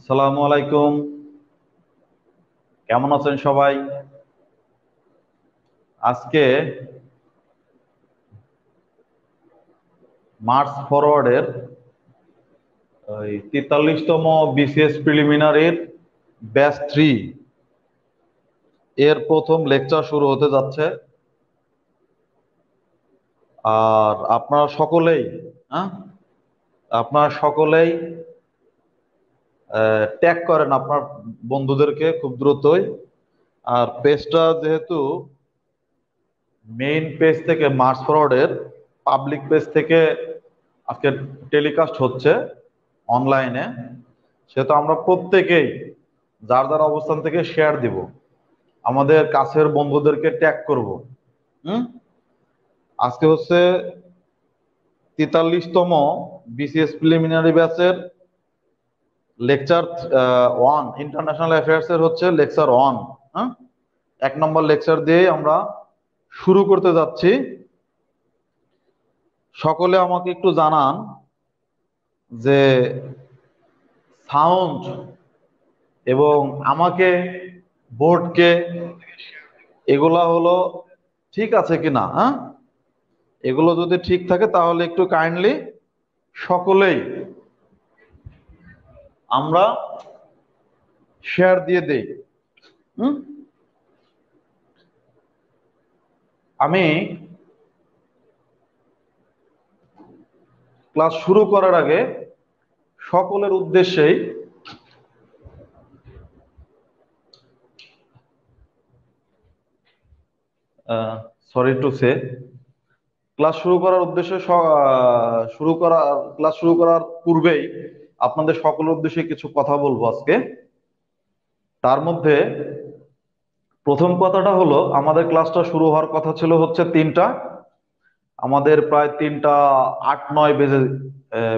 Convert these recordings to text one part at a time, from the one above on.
আসসালামু আলাইকুম। কেমন আছেন সবাই? আজকে মার্চ ফরওয়ার্ডের, ওই তেতাল্লিশতম বিসিএস প্রিলিমিনারির ব্যাচ থ্রি এর প্রথম লেকচার শুরু হতে যাচ্ছে। আর আপনারা সকলেই হ্যাঁ? আপনারা সকলেই ট্যাগ করেন আপনার বন্ধুদেরকে খুব দ্রুতই। আর পেজটা যেহেতু মেইন পেজ থেকে মার্চ ফরওয়ার্ডের পাবলিক পেজ থেকে আজকে টেলিকাস্ট হচ্ছে অনলাইনে সেহেতু আমরা প্রত্যেকেই যার যার অবস্থান থেকে শেয়ার দিব। আমাদের কাছের বন্ধুদেরকে ট্যাগ করব। হুম? আজকে হচ্ছে তেতাল্লিশতম বিসিএস প্রিলিমিনারি ব্যাচের লেকচার ওয়ান ইন্টারন্যাশনাল অ্যাফেয়ার্স এর হচ্ছে লেকচার ওয়ান হ্যাঁ? এক নম্বর লেকচার দিয়ে আমরা শুরু করতে যাচ্ছি। সকলে আমাকে একটু জানান যে সাউন্ড এবং আমাকে বোর্ডকে এগুলা হলো ঠিক আছে কিনা হ্যাঁ? এগুলো যদি ঠিক থাকে তাহলে একটু কাইন্ডলি সকলেই আমরা শেয়ার দিয়ে দেই। আমি ক্লাস শুরু করার আগে সকলের উদ্দেশ্যেই সরি টু সে ক্লাস শুরু করার উদ্দেশ্যে শুরু করা ক্লাস শুরু করার পূর্বেই আপনাদের সকলের উদ্দেশ্যে কিছু কথা বলব আজকে। তার মধ্যে প্রথম কথাটা হলো, আমাদের ক্লাসটা শুরু হওয়ার কথা ছিল হচ্ছে তিনটা। আমাদের প্রায় তিনটা আট নয় বেজে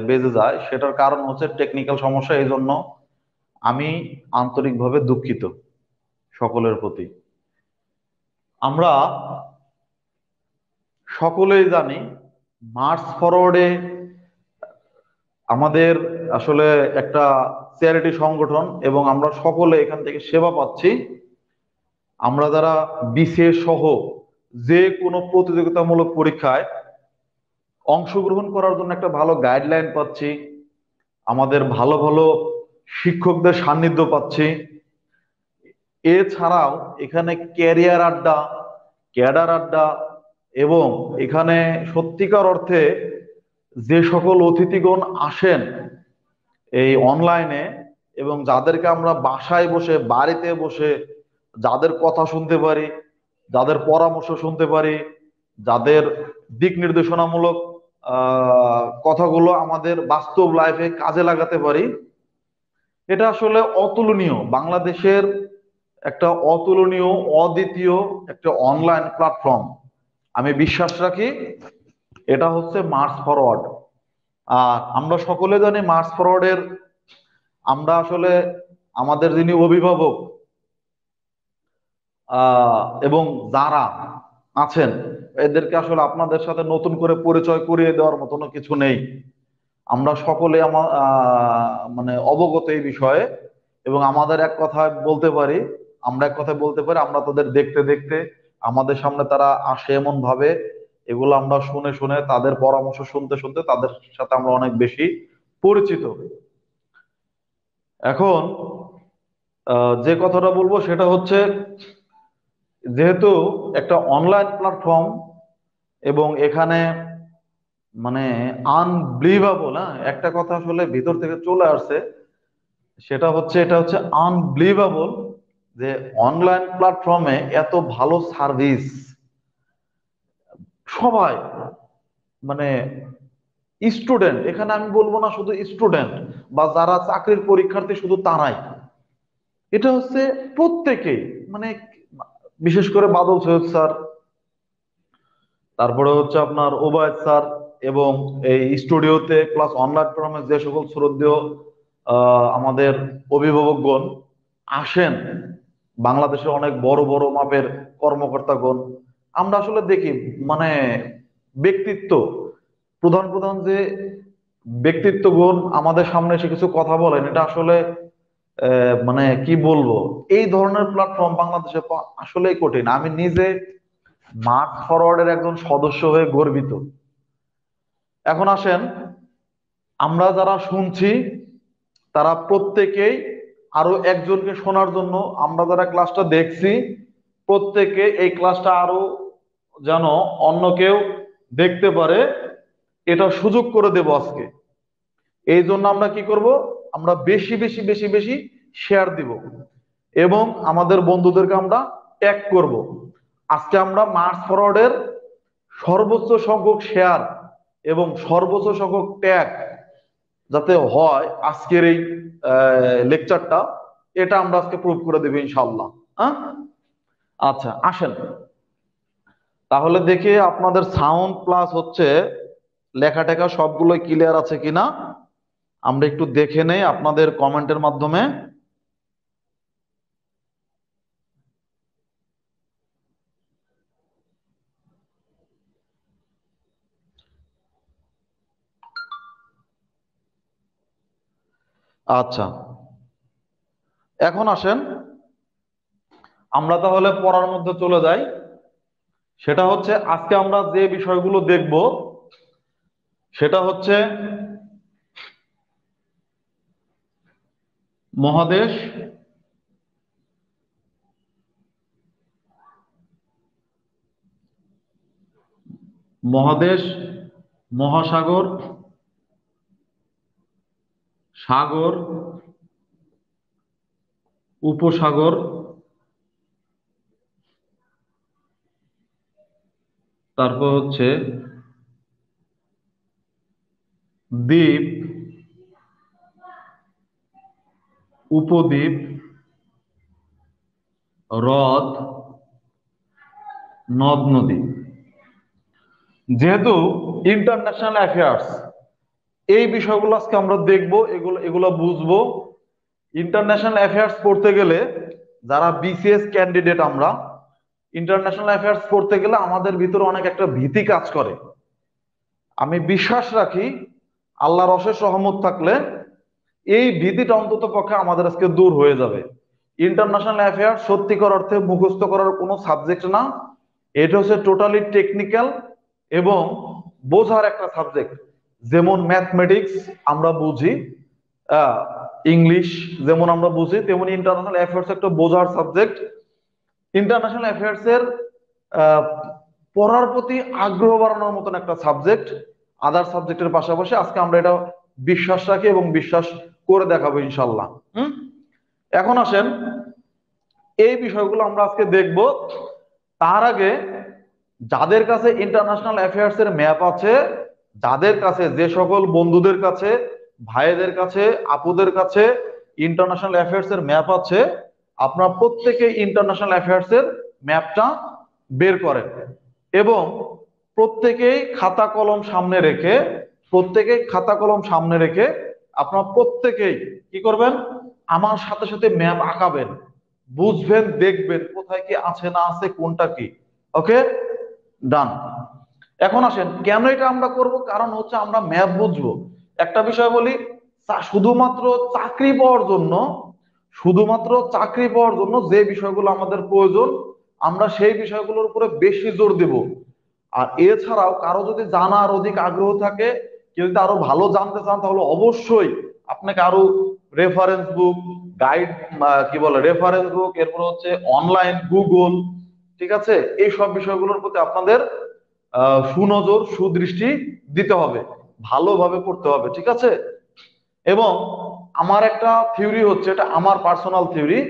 বেজে যায়। সেটার কারণ হচ্ছে টেকনিক্যাল সমস্যা, এই জন্য আমি আন্তরিকভাবে দুঃখিত সকলের প্রতি। আমরা সকলেই জানি, মার্চ ফরওয়ার্ডে আমাদের আসলে একটা চ্যারিটি সংগঠন এবং আমরা সকলে এখান থেকে সেবা পাচ্ছি। আমরা যারা বিসিএস সহ যে কোনো প্রতিযোগিতামূলক পরীক্ষায় অংশগ্রহণ করার জন্য একটা ভালো গাইডলাইন পাচ্ছি, আমাদের ভালো ভালো শিক্ষকদের সান্নিধ্য পাচ্ছি। এছাড়াও এখানে ক্যারিয়ার আড্ডা, ক্যাডার আড্ডা এবং এখানে সত্যিকার অর্থে যে সকল অতিথিগণ আসেন এই অনলাইনে এবং যাদেরকে আমরা বাসায় বসে, বাড়িতে বসে যাদের কথা শুনতে পারি, যাদের পরামর্শ শুনতে পারি, যাদের দিক নির্দেশনামূলক কথাগুলো আমাদের বাস্তব লাইফে কাজে লাগাতে পারি, এটা আসলে অতুলনীয়। বাংলাদেশের একটা অতুলনীয়, অদ্বিতীয় একটা অনলাইন প্ল্যাটফর্ম আমি বিশ্বাস রাখি, এটা হচ্ছে মার্চ ফরওয়ার্ড আর আমরা সকলে জানি মার্চ ফরওয়ার্ডের আমরা আসলে আমাদের যিনি অভিভাবক এবং যারা আছেন, এদেরকে আসলে আপনাদের সাথে নতুন করে পরিচয় করিয়ে দেওয়ার মতন কিছু নেই। আমরা সকলে আমার মানে অবগত এই বিষয়ে, এবং আমাদের এক কথা বলতে পারি, আমরা এক কথা বলতে পারি, আমরা তাদের দেখতে দেখতে আমাদের সামনে তারা আসে এমন ভাবে এগুলো আমরা শুনে শুনে তাদের পরামর্শ শুনতে শুনতে তাদের সাথে আমরা অনেক বেশি পরিচিত এখন যে কথাটা বলব সেটা হচ্ছে, যেহেতু একটা অনলাইন প্ল্যাটফর্ম এবং এখানে মানে আনবিলিভাবল হ্যাঁ? একটা কথা আসলে ভিতর থেকে চলে আসছে, সেটা হচ্ছে, এটা হচ্ছে আনবিলিভাবল যে অনলাইন প্ল্যাটফর্মে এত ভালো সার্ভিস সবাই মানে স্টুডেন্ট এখানে আমি বলব না শুধু স্টুডেন্ট বা যারা চাকরির পরীক্ষার্থী শুধু তারাই। এটা হচ্ছে প্রত্যেকেই মানে বিশেষ করে বাদল সৈয়দ স্যার, তারপরে হচ্ছে আপনার ওবায়দ স্যার এবং এই স্টুডিওতে প্লাস অনলাইন প্ল্যাটফর্মে যে সকল শ্রদ্ধেয় আমাদের অভিভাবকগণ আসেন, বাংলাদেশের অনেক বড় বড় মাপের কর্মকর্তাগণ। আমরা আসলে দেখি মানে ব্যক্তিত্ব, প্রধান প্রধান যে ব্যক্তিত্ব গুণ আমাদের সামনে এসে কিছু কথা বলেন, এটা আসলে মানে কি বলব? এই ধরনের প্ল্যাটফর্ম বাংলাদেশে আসলেই কঠিন। আমি নিজে মাঠ ফরওয়ার্ডের একজন সদস্য হয়ে গর্বিত। এখন আসেন, আমরা যারা শুনছি, তারা প্রত্যেকেই আরও একজনকে শোনার জন্য আমরা যারা ক্লাসটা দেখছি, প্রত্যেকে এই ক্লাসটা আরও যেন অন্য কেউ দেখতে পারে, এটা সুযোগ করে দেব আজকে। এই জন্য আমরা কি করব? আমরা বেশি বেশি বেশি বেশি শেয়ার দিব এবং আমাদের বন্ধুদেরকে আমরা ট্যাগ করব। আজকে আমরা মার্চ ফরওয়ার্ডের সর্বোচ্চ সংখ্যক শেয়ার এবং সর্বোচ্চ সংখ্যক ট্যাগ যাতে হয় আজকের এই লেকচারটা এটা আমরা আজকে প্রুভ করে দেবো ইনশাল্লাহ হ্যাঁ আচ্ছা আসেন। তাহলে দেখি আপনাদের সাউন্ড প্লাস হচ্ছে লেখা টেখা সবগুলোই ক্লিয়ার আছে কিনা? আমরা একটু দেখে নেই আপনাদের কমেন্টের মাধ্যমে। আচ্ছা। এখন আসেন। আমরা তাহলে পড়ার মধ্যে চলে যাই। সেটা হচ্ছে আজকে আমরা যে বিষয়গুলো দেখব সেটা হচ্ছে মহাদেশ মহাদেশ মহাসাগর সাগর উপসাগর তারপর হচ্ছে দ্বীপ, উপদ্বীপ, হ্রদ, নদ, নদী। যেহেতু ইন্টারন্যাশনাল অ্যাফেয়ার্স এই বিষয়গুলো আজকে আমরা দেখব, এগুলো এগুলো বুঝব। ইন্টারন্যাশনাল অ্যাফেয়ার্স পড়তে গেলে যারা বিসিএস ক্যান্ডিডেট আমরা ইন্টারন্যাশনাল অ্যাফেয়ার্স পড়তে গেলে আমাদের ভিতরে অনেক একটা ভীতি কাজ করে। আমি বিশ্বাস রাখি, আল্লাহর অশেষ রহমত থাকলে এই ভীতিটা অন্তত পক্ষে আমাদের আজকে দূর হয়ে যাবে। ইন্টারন্যাশনাল অ্যাফেয়ার্স সত্যিকার অর্থে মুখস্থ করার কোনো সাবজেক্ট না। এটা হচ্ছে টোটালি টেকনিক্যাল এবং বোঝার একটা সাবজেক্ট যেমন ম্যাথমেটিক্স আমরা বুঝি ইংলিশ যেমন আমরা বুঝি, তেমন ইন্টারন্যাশনাল অ্যাফেয়ার্স একটা বোঝার সাবজেক্ট ইন্টারন্যাশনাল অ্যাফেয়ার্স এর পড়ার প্রতি আগ্রহ বাড়ানোর মতন একটা সাবজেক্ট আদার সাবজেক্টের পাশাপাশি আজকে আমরা এটা বিশ্বাস রাখি এবং বিশ্বাস করে দেখাবো ইনশাল্লাহ হুম? এখন আসেন, এই বিষয়গুলো আমরা আজকে দেখব। তার আগে যাদের কাছে ইন্টারন্যাশনাল অ্যাফেয়ার্স এর ম্যাপ আছে, যাদের কাছে যে সকল বন্ধুদের কাছে, ভাইদের কাছে, আপুদের কাছে ইন্টারন্যাশনাল অ্যাফেয়ার্স এর ম্যাপ আছে আপনারা প্রত্যেকে ইন্টারন্যাশনাল অ্যাফেয়ার্স এর ম্যাপটা বের করেন এবং প্রত্যেকেই খাতা কলম সামনে রেখে, প্রত্যেকেই খাতা কলম সামনে রেখে আপনারা প্রত্যেকেই কি করবেন? আমার সাথে সাথে ম্যাপ আঁকাবেন, বুঝবেন, দেখবেন কোথায় কি আছে, না আছে, কোনটা কি। ওকে ডান এখন আসেন, কেন এটা আমরা করব? কারণ হচ্ছে আমরা ম্যাপ বুঝব। একটা বিষয় বলি শুধুমাত্র চাকরি পাওয়ার জন্য শুধুমাত্র চাকরি পাওয়ার জন্য যে বিষয়গুলো আমাদের প্রয়োজন, আমরা সেই বিষয়গুলোর উপরে বেশি জোর দেব। আর এছাড়াও কারও যদি জানার অধিক আগ্রহ থাকে, কেউ যদি আরও ভালো জানতে চান, তাহলে অবশ্যই আপনাকে আরও রেফারেন্স বুক গাইড কি বলে রেফারেন্স বুক এরপর হচ্ছে অনলাইন গুগল ঠিক আছে? এই সব বিষয়গুলোর প্রতি আপনাদের সুনজর, সুদৃষ্টি দিতে হবে। ভালোভাবে পড়তে হবে, ঠিক আছে? এবং আমার একটা থিওরি হচ্ছে, এটা আমার পার্সোনাল থিওরি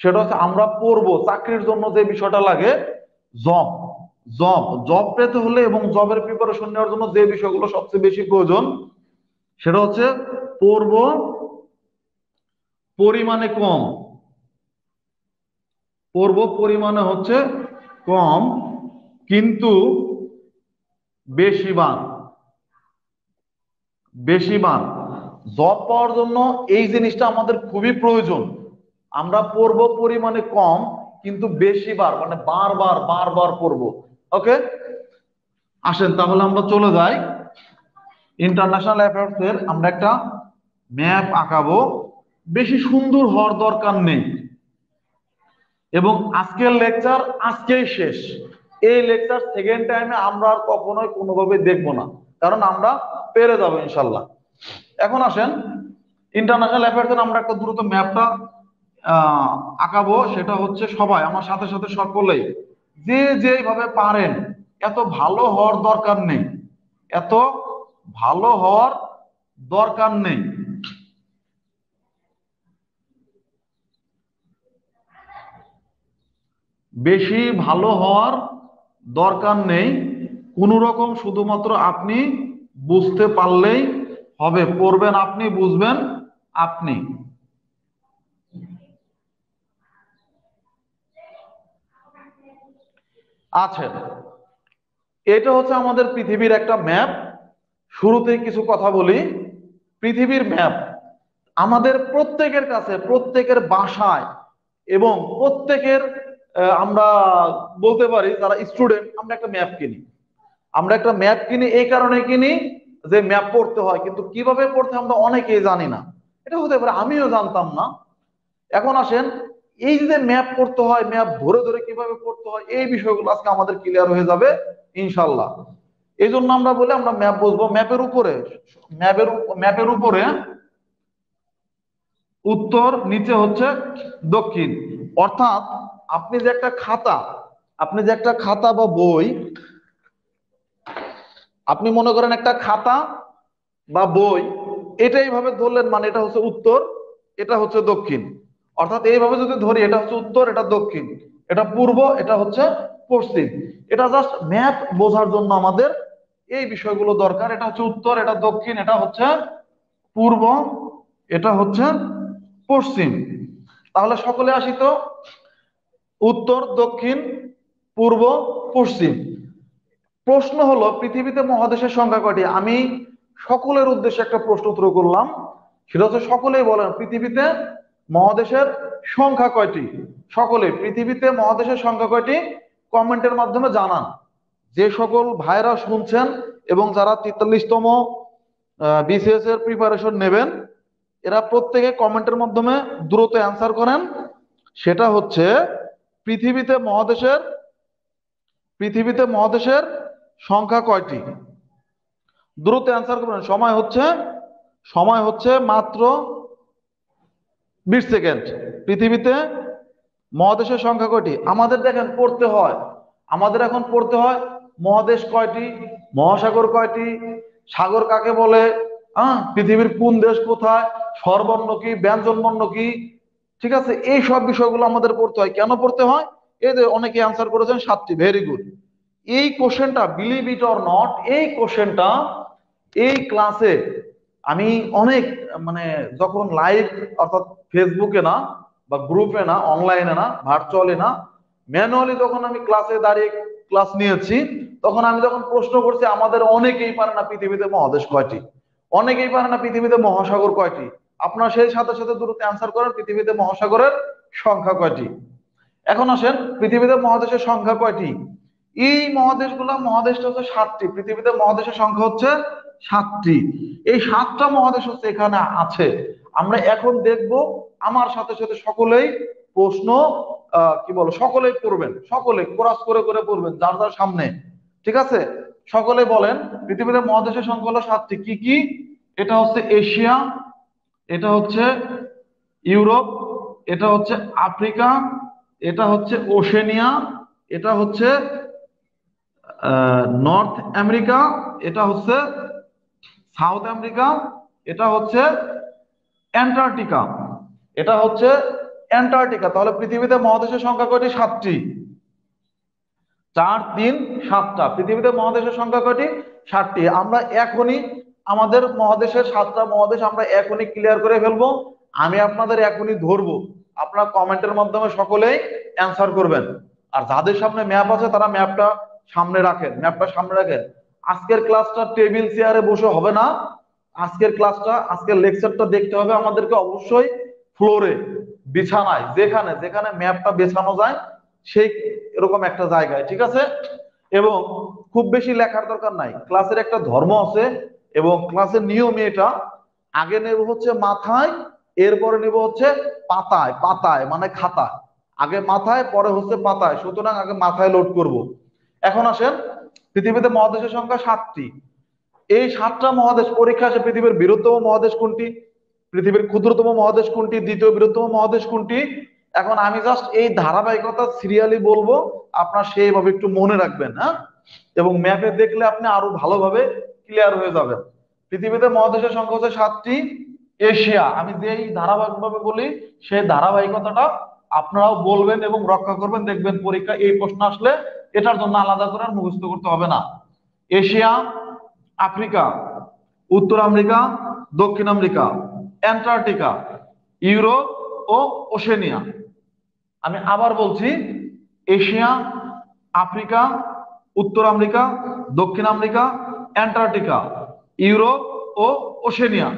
সেটা হচ্ছে আমরা পড়ব চাকরির জন্য যে বিষয়টা লাগে জব জব জব পেতে হলে এবং জবের প্রিপারেশন নেওয়ার জন্য যে বিষয়গুলো সবচেয়ে বেশি প্রয়োজন, সেটা হচ্ছে পড়ব পরিমাণে কম। পড়ব পরিমাণে হচ্ছে কম, কিন্তু বেশি বান, বেশি বার জব পাওয়ার জন্য এই জিনিসটা আমাদের খুবই প্রয়োজন। আমরা পড়ব পরিমাণে কম, কিন্তু বেশি বার মানে বারবার বারবার পড়ব। ওকে আসেন, তাহলে আমরা চলে যাই। ইন্টারন্যাশনাল অ্যাফেয়ার্স এর আমরা একটা ম্যাপ আঁকাবো। বেশি সুন্দর হওয়ার দরকার নেই। এবং আজকের লেকচার আজকেই শেষ। এই লেকচার সেকেন্ড টাইমে আমরা আর কখনোই কোনোভাবে দেখব না। কারণ আমরা পেরে যাব, ইনশাল্লাহ। এখন আসেন ইন্টারন্যাশনাল অ্যাফেয়ার্সের আমরা একটা দ্রুত ম্যাপটা আঁকাবো, সেটা হচ্ছে সবাই, আমার সাথে সাথে সকলেই যে যেভাবে পারেন, এত ভালো হওয়ার দরকার নেই। এত ভালো হওয়ার দরকার নেই। বেশি ভালো হওয়ার দরকার নেই। কোন রকম শুধুমাত্র আপনি বুঝতে পারলেই হবে, পড়বেন আপনি, বুঝবেন আপনি। আচ্ছা এটা হচ্ছে আমাদের পৃথিবীর একটা ম্যাপ। শুরুতেই কিছু কথা বলি। পৃথিবীর ম্যাপ, আমাদের প্রত্যেকের কাছে, প্রত্যেকের বাসায় এবং প্রত্যেকের আমরা বলতে পারি, যারা স্টুডেন্ট আমরা একটা ম্যাপ কিনি। আমরা একটা ম্যাপ কিনি, এই কারণে কিনি যে ম্যাপ পড়তে হয়, কিন্তু কীভাবে পড়তে আমরা অনেকেই জানি না। এটা হতে পারে, আমিও জানতাম না। এখন আসেন, এই যে ম্যাপ করতে হয় ম্যাপ ধরে ধরে কীভাবে করতে হয়, এই বিষয়গুলো আজকে আমাদের ক্লিয়ার হয়ে যাবে ইনশাল্লাহ এই জন্য আমরা বলি, আমরা ম্যাপ বুঝব ম্যাপের উপরে। ম্যাপের ম্যাপের উপরে উত্তর, নিচে হচ্ছে দক্ষিণ। অর্থাৎ আপনি যে একটা খাতা, আপনি যে একটা খাতা বা বই আপনি মনে করেন একটা খাতা বা বই, এটা এইভাবে ধরলেন মানে এটা হচ্ছে উত্তর, এটা হচ্ছে দক্ষিণ। অর্থাৎ এইভাবে যদি ধরি, এটা হচ্ছে উত্তর, এটা দক্ষিণ। এটা পূর্ব, এটা হচ্ছে পশ্চিম। এটা জাস্ট ম্যাপ বোঝার জন্য আমাদের এই বিষয়গুলো দরকার। এটা হচ্ছে উত্তর, এটা দক্ষিণ, এটা হচ্ছে পূর্ব, এটা হচ্ছে পশ্চিম। তাহলে সকলে আসিত উত্তর, দক্ষিণ, পূর্ব, পশ্চিম। প্রশ্ন হলো, পৃথিবীতে মহাদেশের সংখ্যা কয়টি? আমি সকলের উদ্দেশ্যে একটা প্রশ্ন উত্তর করলাম। সেটা হচ্ছে সকলেই বলেন, পৃথিবীতে মহাদেশের সংখ্যা কয়টি? সকলে, পৃথিবীতে মহাদেশের সংখ্যা কয়টি? কমেন্টের মাধ্যমে জানান। যে সকল ভাইরা শুনছেন এবং যারা তেতাল্লিশতম বিসিএস এর প্রিপারেশন নেবেন, এরা প্রত্যেকে কমেন্টের মাধ্যমে দ্রুত অ্যান্সার করেন। সেটা হচ্ছে, পৃথিবীতে মহাদেশের পৃথিবীতে মহাদেশের সংখ্যা কয়টি? দ্রুত অ্যান্সার করবেন। সময় হচ্ছে সময় হচ্ছে মাত্র বিশ সেকেন্ড। পৃথিবীতে মহাদেশের সংখ্যা কয়টি? আমাদের দেখেন পড়তে হয়। আমাদের এখন পড়তে হয় মহাদেশ কয়টি? মহাসাগর কয়টি? সাগর কাকে বলে? হ্যাঁ পৃথিবীর কোন দেশ কোথায়? স্বরবর্ণ কি? ব্যঞ্জন বর্ণ কি? ঠিক আছে, এই সব বিষয়গুলো আমাদের পড়তে হয়। কেন পড়তে হয়? যে অনেকে অ্যান্সার করেছেন সাতটি। ভেরি গুড এই কোশ্চেনটা বিলিভ ইট অর নট এই কোশ্চেনটা এই ক্লাসে আমি অনেক মানে যখন লাইভ অর্থাৎ ফেসবুকে না, বা গ্রুপে না অনলাইনে না ভার্চুয়ালি না ম্যানুয়ালি যখন আমি ক্লাসে দাঁড়িয়ে ক্লাস নিয়েছি, তখন আমি যখন প্রশ্ন করছি, আমাদের অনেকেই পারে না পৃথিবীতে মহাদেশ কয়টি? অনেকেই পারে না পৃথিবীতে মহাসাগর কয়টি? আপনারা সেই সাথে সাথে দ্রুত অ্যান্সার করেন, পৃথিবীতে মহাসাগরের সংখ্যা কয়টি? এখন আসেন, পৃথিবীতে মহাদেশের সংখ্যা কয়টি? এই মহাদেশগুলো, মহাদেশটা হচ্ছে সাতটি। পৃথিবীতে মহাদেশের সংখ্যা হচ্ছে সাতটি। এই সাতটা মহাদেশ হচ্ছে এখানে আছে। আমরা এখন দেখব আমার সাথে সাথে সকলেই প্রশ্ন কি বলো? সকলেই পড়বেন সকলে কোরাস করে করে পড়বেন যার যার সামনে। ঠিক আছে? সকলে বলেন, পৃথিবীতে মহাদেশের সংখ্যা হলো সাতটি। কি কি? এটা হচ্ছে এশিয়া, এটা হচ্ছে ইউরোপ, এটা হচ্ছে আফ্রিকা, এটা হচ্ছে ওশেনিয়া, এটা হচ্ছে নর্থ আমেরিকা এটা হচ্ছে সাউথ আমেরিকা এটা হচ্ছে অ্যান্টার্কটিকা এটা হচ্ছে অ্যান্টার্কটিকা তাহলে পৃথিবীতে মহাদেশের সংখ্যা কয়টি? সাতটি। চার, তিন, সাতটা। পৃথিবীতে মহাদেশের সংখ্যা কয়টি? সাতটি। আমরা এখনই আমাদের মহাদেশের সাতটা মহাদেশ আমরা এখনই ক্লিয়ার করে ফেলব। আমি আপনাদের এখনই ধরবো। আপনারা কমেন্টের মাধ্যমে সকলেই অ্যান্সার করবেন। আর যাদের সামনে ম্যাপ আছে, তারা ম্যাপটা সামনে রাখেন, ম্যাপটা সামনে রাখেন। আজকের ক্লাসটা টেবিল চেয়ারে বসে হবে না। আজকের ক্লাসটা আজকের লেকচারটা দেখতে হবে আমাদেরকে অবশ্যই ফ্লোরে বিছানায়, যেখানে যেখানে ম্যাপটা বেছানো যায়, সেই এরকম একটা জায়গায়, ঠিক আছে? এবং খুব বেশি লেখার দরকার নাই। ক্লাসের একটা ধর্ম আছে এবং ক্লাসের নিয়ম এটা। আগে নেব হচ্ছে মাথায়, এরপরে নিব হচ্ছে পাতায় পাতায় মানে খাতা আগে মাথায়, পরে হচ্ছে পাতায়। সুতরাং আগে মাথায় লোড করব। এখন আসেন, পৃথিবীতে মহাদেশের সংখ্যা সাতটি। এই সাতটা মহাদেশ, পরীক্ষা আসে পৃথিবীর বৃহত্তম মহাদেশ কোনটি? পৃথিবীর ক্ষুদ্রতম মহাদেশ কোনটি? দ্বিতীয় বৃহত্তম মহাদেশ কোনটি? এখন আমি জাস্ট এই ধারাবাহিকতা সিরিয়ালি বলব, আপনার সেইভাবে একটু মনে রাখবেন হ্যাঁ? এবং ম্যাপে দেখলে আপনি আরও ভালোভাবে ক্লিয়ার হয়ে যাবেন। পৃথিবীতে মহাদেশের সংখ্যা হচ্ছে সাতটি, এশিয়া। আমি যেই ধারাবাহিকভাবে বলি, সেই ধারাবাহিকতাটা আপনারাও বলবেন এবং রক্ষা করবেন, দেখবেন পরীক্ষা, এই প্রশ্ন আসলে এটার জন্য আলাদা করে আর মুখস্থ করতে হবে না। এশিয়া, আফ্রিকা, উত্তর আমেরিকা, দক্ষিণ আমেরিকা, অ্যান্টার্কটিকা, ইউরোপ ও ওশেনিয়া। আমি আবার বলছি, এশিয়া, আফ্রিকা, উত্তর আমেরিকা, দক্ষিণ আমেরিকা, অ্যান্টার্কটিকা, ইউরোপ ও ওশেনিয়া।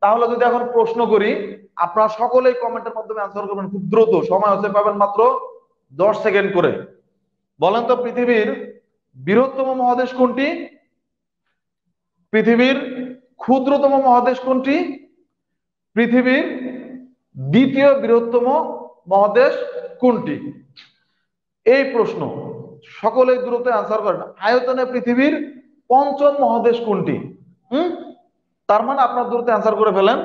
তাহলে যদি এখন প্রশ্ন করি, আপনারা সকলেই কমেন্টের মাধ্যমে আনসার করবেন খুব দ্রুত। সময় হচ্ছে পাবেন মাত্র দশ সেকেন্ড করে। বলেন তো পৃথিবীর বৃহত্তম মহাদেশ কোনটি? পৃথিবীর ক্ষুদ্রতম মহাদেশ কোনটি? পৃথিবীর দ্বিতীয় বৃহত্তম মহাদেশ কোনটি? এই প্রশ্ন সকলে দ্রুত আনসার করেন। আয়তনে পৃথিবীর পঞ্চম মহাদেশ কোনটি? হুম? তার মানে আপনার দ্রুত অ্যান্সার করে ফেলেন।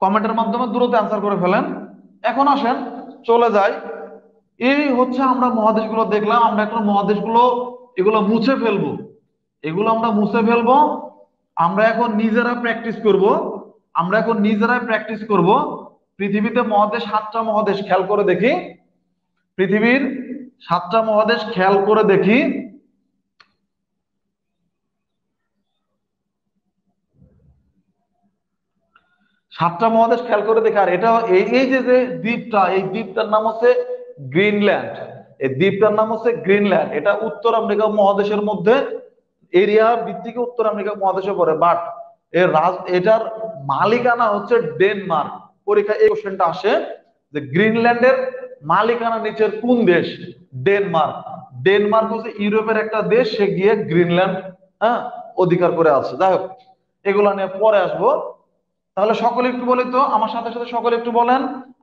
কমেন্টের মাধ্যমে দ্রুত অ্যান্সার করে ফেলেন। এখন আসেন, চলে যাই। এই হচ্ছে আমরা মহাদেশগুলো দেখলাম, আমরা এখন মহাদেশগুলো, এগুলো মুছে ফেলব। এগুলো আমরা মুছে ফেলব, আমরা এখন নিজেরা প্র্যাকটিস করব, আমরা এখন নিজেরাই প্র্যাকটিস করব। পৃথিবীতে মহাদেশ সাতটা মহাদেশ, খেয়াল করে দেখি। পৃথিবীর সাতটা মহাদেশ, খেয়াল করে দেখি। সাতটা মহাদেশ, খেয়াল করে দেখে। আর এটা এই যে যে দ্বীপটা, এই দ্বীপটার নাম হচ্ছে গ্রিনল্যান্ড। এই দ্বীপটার নাম হচ্ছে গ্রিনল্যান্ড। এটা উত্তর আমেরিকা মহাদেশের মধ্যে এরিয়া ভিত্তিকে উত্তর আমেরিকা মহাদেশে পড়ে। বাট এর রাজ, এটার মালিকানা হচ্ছে ডেনমার্ক। পরীক্ষা এই কোশ্চেনটা আসে যে গ্রিনল্যান্ডের মালিকানা নিচের কোন দেশ? ডেনমার্ক। ডেনমার্ক হচ্ছে ইউরোপের একটা দেশ, সে গিয়ে গ্রিনল্যান্ড হ্যাঁ অধিকার করে আছে যাই হোক, এগুলা নিয়ে পরে আসব। তাহলে সকলে একটু বলে তো, আমার সাথে সাথে সকলে একটু বলেন।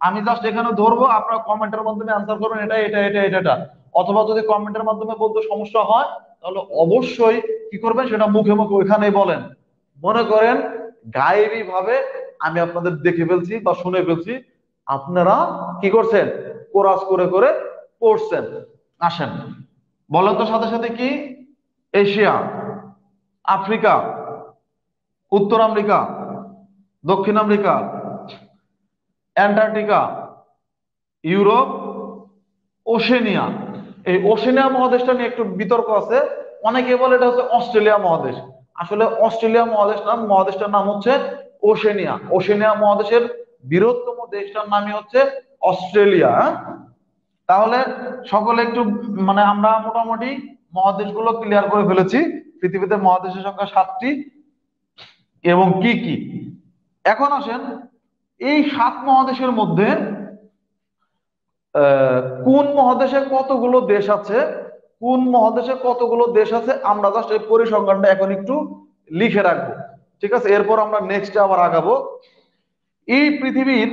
আমি জাস্ট এখানে ধরবো, আপনারা কমেন্টের মাধ্যমে আনসার করবেন এটা এটা এটা এটা অথবা যদি কমেন্টের মাধ্যমে বলতে সমস্যা হয়, তাহলে অবশ্যই কি করবেন, সেটা মুখে মুখে ওইখানেই বলেন। মনে করেন গায়েবী ভাবে আমি আপনাদের দেখে ফেলছি বা শুনে ফেলছি, আপনারা কি করছেন? কোরাস করে করে পড়ছেন। আসেন। বলেন তো সাথে সাথে কি? এশিয়া, আফ্রিকা, উত্তর আমেরিকা দক্ষিণ আমেরিকা, অ্যান্টার্কটিকা, ইউরোপ, ওশেনিয়া। এই ওশেনিয়া মহাদেশটা নিয়ে একটু বিতর্ক আছে। অনেকে বলে এটা হচ্ছে অস্ট্রেলিয়া মহাদেশ। আসলে অস্ট্রেলিয়া মহাদেশ নাম, মহাদেশটার নাম হচ্ছে ওশেনিয়া। ওশেনিয়া মহাদেশের বৃহত্তম দেশটার নামই হচ্ছে অস্ট্রেলিয়া হ্যাঁ? তাহলে সকলে একটু মানে আমরা মোটামুটি মহাদেশগুলো ক্লিয়ার করে ফেলেছি। পৃথিবীতে মহাদেশের সংখ্যা সাতটি। এবং কি কি? এখন আসেন, এই সাত মহাদেশের মধ্যে কোন মহাদেশে কতগুলো দেশ আছে, কোন মহাদেশে কতগুলো দেশ আছে, আমরা জাস্ট এই পরিসংখ্যানটা এখন একটু লিখে রাখব। ঠিক আছে? এরপর আমরা নেক্সটে আবার আগাবো। এই পৃথিবীর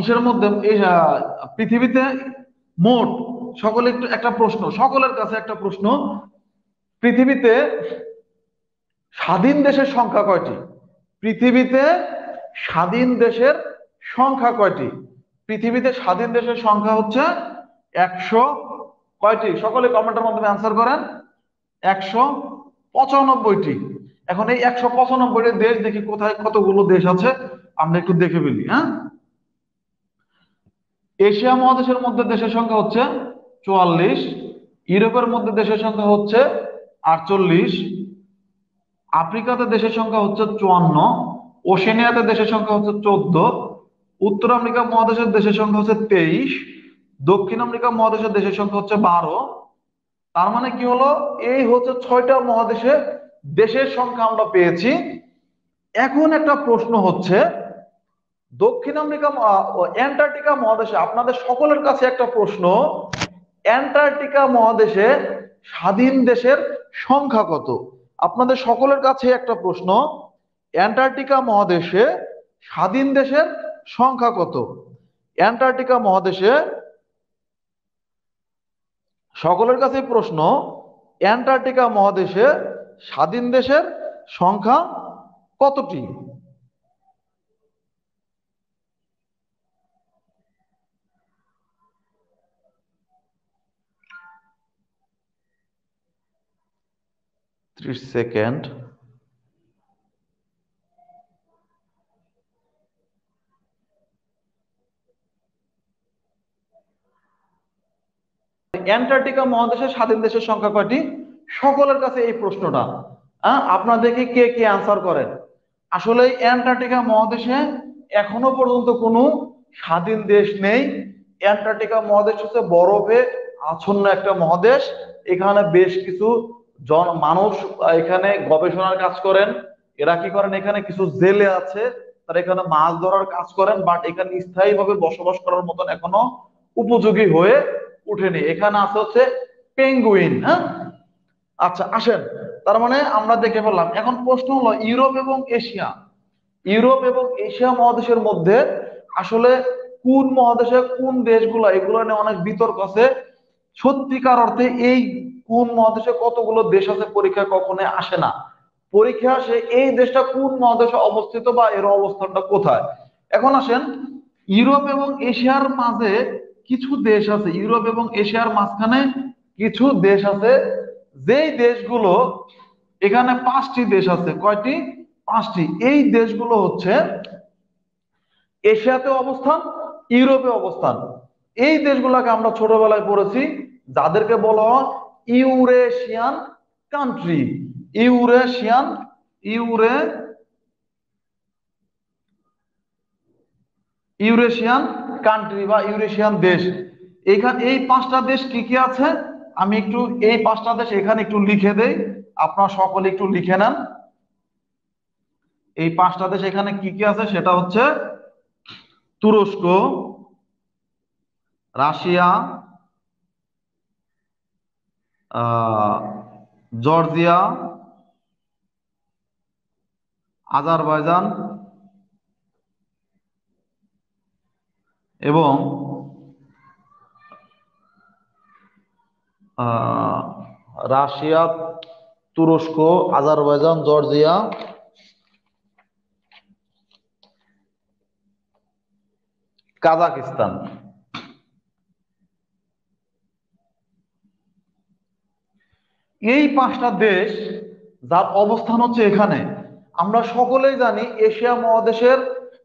ইসের মধ্যে পৃথিবীতে মোট সকলে একটু, একটা প্রশ্ন, সকলের কাছে একটা প্রশ্ন। পৃথিবীতে স্বাধীন দেশের সংখ্যা কয়টি? পৃথিবীতে স্বাধীন দেশের সংখ্যা কয়টি? পৃথিবীতে স্বাধীন দেশের সংখ্যা হচ্ছে একশো কয়টি? সকলে কমেন্টের মাধ্যমে আনসার করেন। একশো পঁচানব্বইটি। এখন এই একশো পঁচানব্বইটি দেশ দেখি কোথায় কতগুলো দেশ আছে? আমরা একটু দেখে ফেলি হ্যাঁ? এশিয়া মহাদেশের মধ্যে দেশের সংখ্যা হচ্ছে চুয়াল্লিশ। ইউরোপের মধ্যে দেশের সংখ্যা হচ্ছে আটচল্লিশ। আফ্রিকাতে দেশের সংখ্যা হচ্ছে চুয়ান্ন, ওশেনিয়াতে দেশের সংখ্যা হচ্ছে চোদ্দ, উত্তর আমেরিকা মহাদেশের দেশের সংখ্যা হচ্ছে তেইশ, দক্ষিণ আমেরিকা মহাদেশের দেশের সংখ্যা হচ্ছে বারো। তার মানে কি হলো? এই হচ্ছে ছয়টা মহাদেশে দেশের সংখ্যা আমরা পেয়েছি। এখন একটা প্রশ্ন হচ্ছে, দক্ষিণ আমেরিকা অ্যান্টার্কটিকা মহাদেশে, আপনাদের সকলের কাছে একটা প্রশ্ন, অ্যান্টার্কটিকা মহাদেশে স্বাধীন দেশের সংখ্যা কত? আপনাদের সকলের কাছে একটা প্রশ্ন, অ্যান্টার্কটিকা মহাদেশে স্বাধীন দেশের সংখ্যা কত? অ্যান্টার্কটিকা মহাদেশে সকলের কাছে প্রশ্ন, অ্যান্টার্কটিকা মহাদেশে স্বাধীন দেশের সংখ্যা কতটি? ত্রিশ সেকেন্ড। অ্যান্টার্কটিকা মহাদেশের স্বাধীন দেশের সংখ্যা কয়টি? সকলের কাছে এই প্রশ্নটা। দেখি কে কে আনসার করেন? আসলে অ্যান্টার্কটিকা মহাদেশে এখনও পর্যন্ত কোনো স্বাধীন দেশ নেই। অ্যান্টার্কটিকা মহাদেশ হচ্ছে বরফে আচ্ছন্ন একটা মহাদেশ। এখানে বেশ কিছু জন মানুষ এখানে গবেষণার কাজ করেন, এরা কি করেন এখানে? কিছু জেলে আছে, তারা এখানে মাছ ধরার কাজ করেন বাট এখানে স্থায়ীভাবে বসবাস করার মতন এখনও উপযোগী হয়ে উঠেনি। এখানে আছে হচ্ছে পেঙ্গুইন হ্যাঁ? আচ্ছা আসেন। তার মানে আমরা দেখে ফেললাম, এখন প্রশ্ন হলো ইউরোপ এবং এশিয়া। ইউরোপ এবং এশিয়া মহাদেশের মধ্যে আসলে কোন মহাদেশে কোন দেশগুলো এগুলো নিয়ে অনেক বিতর্ক আছে? সত্যিকার অর্থে এই কোন মহাদেশে কতগুলো দেশ আছে পরীক্ষায় কখনো আসে না। পরীক্ষা আসে এই দেশটা কোন মহাদেশে অবস্থিত বা এর অবস্থানটা কোথায়? এখন আসেন, ইউরোপ এবং এশিয়ার মাঝে কিছু দেশ আছে, ইউরোপ এবং এশিয়ার মাঝখানে কিছু দেশ আছে, যেই দেশগুলো এখানে পাঁচটি দেশ আছে। কয়টি? পাঁচটি। এই দেশগুলো হচ্ছে এশিয়াতে অবস্থান, ইউরোপে অবস্থান। এই দেশগুলোকে আমরা ছোটবেলায় পড়েছি, যাদেরকে বলা হয় ইউরেশিয়ান কান্ট্রি ইউরেশিয়ান, ইউরে, ইউরেশিয়ান কান্ট্রি বা ইউরেশিয়ান দেশ। এখানে এই পাঁচটা দেশ কি কি আছে? আমি একটু এই পাঁচটা দেশ এখানে একটু লিখে দেই। আপনারা সকলে একটু লিখে নেন। এই পাঁচটা দেশ এখানে কি কি আছে? সেটা হচ্ছে তুরস্ক, রাশিয়া জর্জিয়া আজারবাইজান এবং রাশিয়া তুরস্ক আজারবাইজান জর্জিয়া। কাজাকিস্তান। এই পাঁচটা দেশ যার অবস্থান হচ্ছে এখানে। আমরা সকলেই জানি এশিয়া মহাদেশের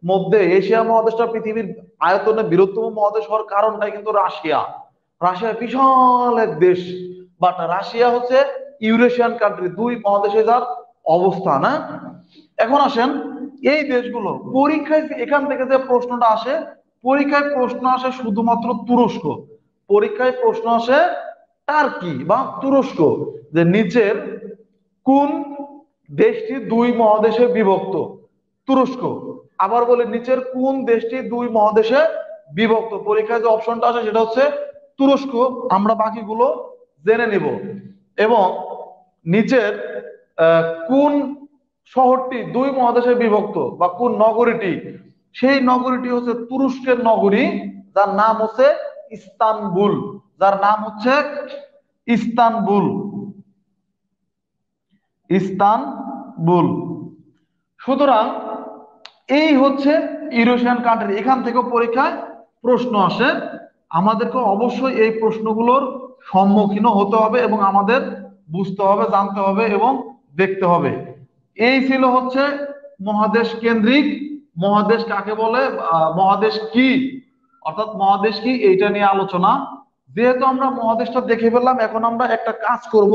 মধ্যে, এশিয়া মহাদেশটা পৃথিবীর আয়তনে বৃহত্তম মহাদেশ হওয়ার কারণটাই কিন্তু রাশিয়া। রাশিয়া বিশাল এক দেশ বাট রাশিয়া হচ্ছে ইউরেশিয়ান কান্ট্রি দুই মহাদেশে যার অবস্থান হ্যাঁ? এখন আসেন, এই দেশগুলো পরীক্ষায় এখান থেকে যে প্রশ্নটা আসে, পরীক্ষায় প্রশ্ন আসে শুধুমাত্র তুরস্ক। পরীক্ষায় প্রশ্ন আসে টার্কি বা তুরস্ক, যে নিচের কোন দেশটি দুই মহাদেশে বিভক্ত? তুরস্ক। আবার বলে নিচের কোন দেশটি দুই মহাদেশে বিভক্ত? পরীক্ষায় যে অপশনটা আসে সেটা হচ্ছে তুরস্ক। আমরা বাকিগুলো জেনে নিব। এবং নিচের কোন শহরটি দুই মহাদেশে বিভক্ত বা কোন নগরীটি? সেই নগরীটি হচ্ছে তুরস্কের নগরী, যার নাম হচ্ছে ইস্তানবুল। যার নাম হচ্ছে ইস্তানবুল। ইস্তানবুল। সুতরাং এই হচ্ছে ইউরোশিয়ান কান্ট্রি এখান থেকে পরীক্ষায় প্রশ্ন আসে। আমাদেরকে অবশ্যই এই প্রশ্নগুলোর সম্মুখীন হতে হবে এবং আমাদের বুঝতে হবে, জানতে হবে এবং দেখতে হবে। এই ছিল হচ্ছে মহাদেশ কেন্দ্রিক। মহাদেশ কাকে বলে? মহাদেশ কি? অর্থাৎ মহাদেশ কি? এইটা নিয়ে আলোচনা যেহেতু আমরা মহাদেশটা দেখে ফেললাম, এখন আমরা একটা কাজ করব।